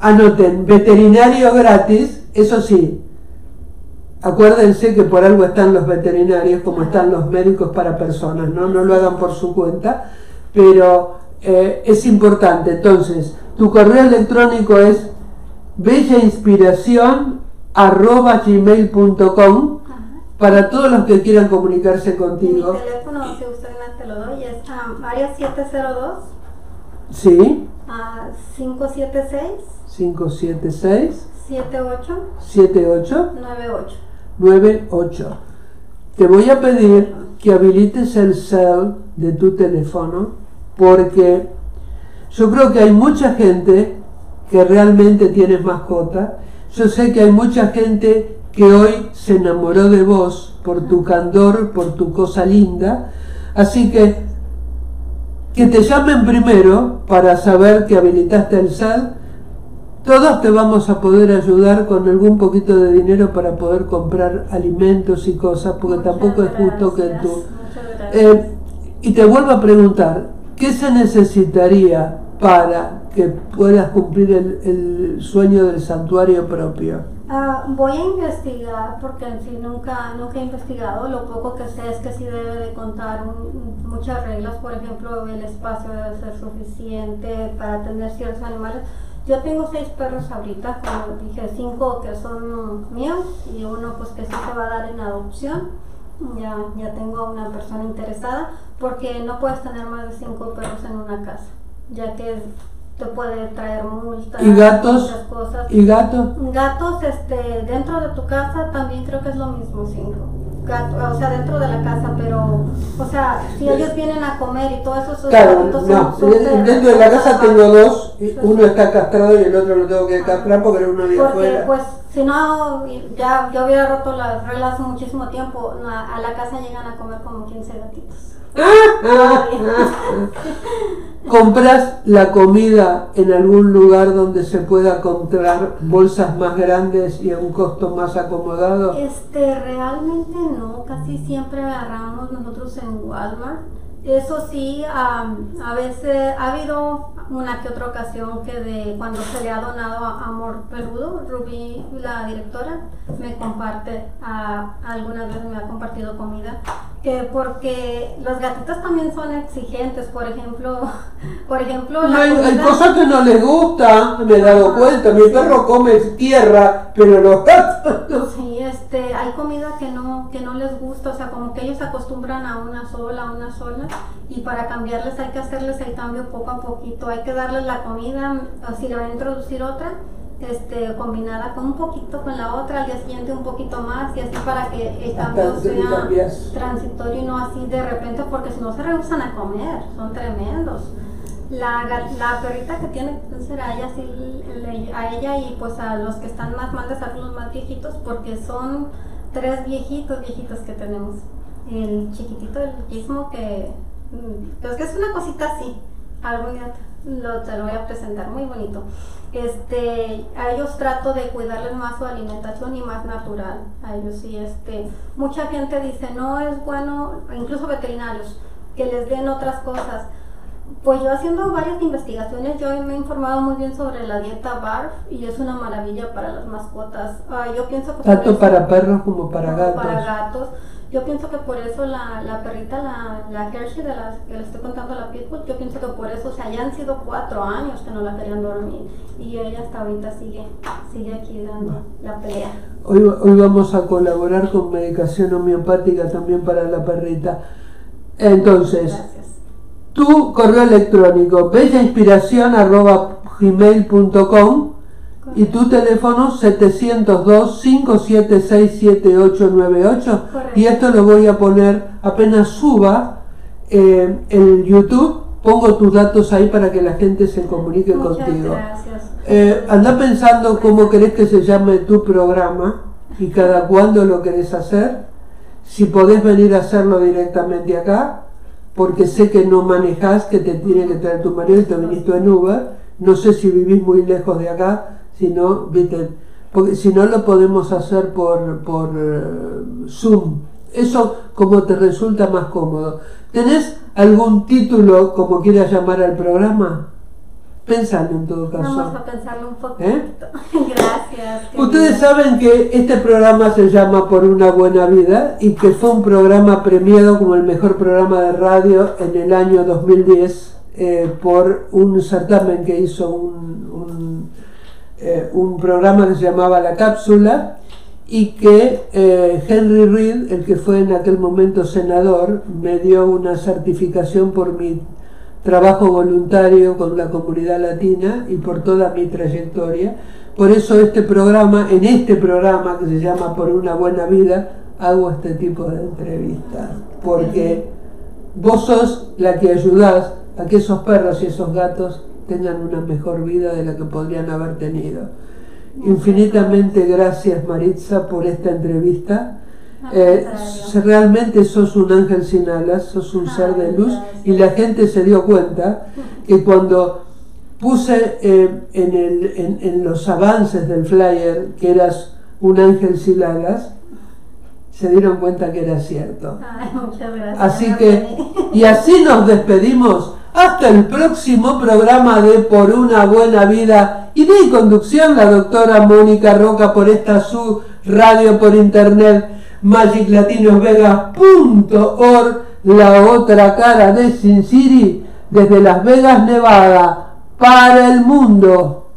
anoten, veterinario gratis, eso sí, acuérdense que por algo están los veterinarios como están los médicos para personas, no, no lo hagan por su cuenta, pero eh, es importante. Entonces, tu correo electrónico es bellainspiración arroba gmail.com Ajá. Para todos los que quieran comunicarse Mi contigo. teléfono, si usted me te lo doy, es um, área 702 Sí, ah, 576 576 78 78 98. 98. Te voy a pedir que habilites el cel de tu teléfono porque yo creo que hay mucha gente que realmente tienes mascota. Yo sé que hay mucha gente que hoy se enamoró de vos por tu candor, por tu cosa linda. Así que que te llamen primero para saber que habilitaste el cel todos te vamos a poder ayudar con algún poquito de dinero para poder comprar alimentos y cosas, porque Muchas tampoco es justo que tú... Eh, y te vuelvo a preguntar, ¿qué se necesitaría para que puedas cumplir el, el sueño del santuario propio? Ah, voy a investigar porque en nunca, nunca he investigado. Lo poco que sé es que sí debe de contar un- muchas reglas. Por ejemplo, el espacio debe ser suficiente para tener ciertos animales. Yo tengo seis perros ahorita, como dije, cinco que son míos y uno pues que sí se va a dar en adopción. ya, ya tengo una persona interesada, porque no puedes tener más de cinco perros en una casa, ya que te puede traer multas, ¿Y gatos? muchas cosas. ¿Y gato? Gatos, este, dentro de tu casa también creo que es lo mismo, cinco. Gato, o sea, dentro de la casa, pero, o sea, si ellos vienen a comer y todo eso, esos Claro, no, súper- dentro de la casa tengo dos, y Sí. uno está castrado y el otro lo tengo que castrar porque uno vive afuera. pues si no, ya yo hubiera roto las reglas hace muchísimo tiempo, a, a la casa llegan a comer como 15 gatitos. (laughs) ¿Compras la comida en algún lugar donde se pueda comprar bolsas más grandes y a un costo más acomodado? Este, realmente no, casi siempre agarramos nosotros en Walmart. Eso sí, am, a veces ha habido una que otra ocasión que de cuando se le ha donado a Amor Peludo, Rubí, la directora, me comparte, a, algunas veces me ha compartido comida, que porque los gatitos también son exigentes, por ejemplo, (laughs) por ejemplo, No, la hay, cosas que no les gusta, me he dado cuenta. Mi perro come tierra, pero los gatos. Sí, este, hay comida que no, que no les gusta, o sea, como que ellos se acostumbran a una sola, a una sola, y para cambiarles hay que hacerles el cambio poco a poquito, hay que darles la comida, o si le van a introducir otra, este, combinada con un poquito con la otra, al día siguiente un poquito más, y así para que el cambio sea transitorio y no así de repente, porque si no se rehusan a comer, son tremendos. La, la perrita que tiene cáncer a ella, sí, le- a ella y pues a los que están más mal de salud, los más viejitos, porque son tres viejitos, viejitos que tenemos. El chiquitito, el gizmo, que, mm, que es una cosita así, algún día lo, te lo voy a presentar, muy bonito. Este, a ellos trato de cuidarles más su alimentación y más natural. A ellos sí, este, mucha gente dice, no es bueno, incluso veterinarios, que les den otras cosas. Pues yo haciendo varias investigaciones, yo me he informado muy bien sobre la dieta BARF y es una maravilla para las mascotas. Ah, yo pienso que Tanto para perros como para como gatos. para gatos. Yo pienso que por eso la, la perrita, la, la Hershey de las que le estoy contando, la Pitbull, yo pienso que por eso, o sea, ya han sido cuatro años que no la querían dormir y ella hasta ahorita sigue, sigue aquí dando la pelea. Hoy, hoy vamos a colaborar con medicación homeopática también para la perrita. Entonces, Gracias. tu correo electrónico bellainspiración.gmail.com y tu teléfono 702-576-7898 y esto lo voy a poner apenas suba eh, en YouTube pongo tus datos ahí para que la gente se comunique Muchas contigo gracias. Eh, anda pensando cómo querés que se llame tu programa y cada cuándo lo querés hacer. Si podés venir a hacerlo directamente acá, porque sé que no manejás, que te tiene que traer tu marido y te viniste en Uber. No sé si vivís muy lejos de acá, si no, viste, porque si no lo podemos hacer por, por eh, Zoom. Eso como te resulta más cómodo. ¿Tenés algún título como quieras llamar al programa? Pensando en todo caso. Vamos a pensarlo un poquito. ¿Eh? (laughs) Gracias. Ustedes saben que este programa se llama Por una buena vida y que fue un programa premiado como el mejor programa de radio en el año 2010 eh, por un certamen que hizo un, un, eh, un programa que se llamaba La Cápsula y que eh, Henry Reid, el que fue en aquel momento senador, me dio una certificación por mi trabajo voluntario con la comunidad latina y por toda mi trayectoria. Por eso este programa, en este programa que se llama Por una buena vida, hago este tipo de entrevistas. Porque vos sos la que ayudás a que esos perros y esos gatos tengan una mejor vida de la que podrían haber tenido. Infinitamente gracias Maritza por esta entrevista. Eh, realmente sos un ángel sin alas, sos un ser de luz y la gente se dio cuenta que cuando puse eh, en, el- en- en los avances del flyer que eras un ángel sin alas, se dieron cuenta que era cierto. Ay, muchas gracias. Así que, y así nos despedimos. Hasta el próximo programa de Por una buena vida. Y de conducción la doctora Mónica Roca por esta su radio por internet magiclatinosvegas.org, la otra cara de Sin City, desde Las Vegas, Nevada, para el mundo.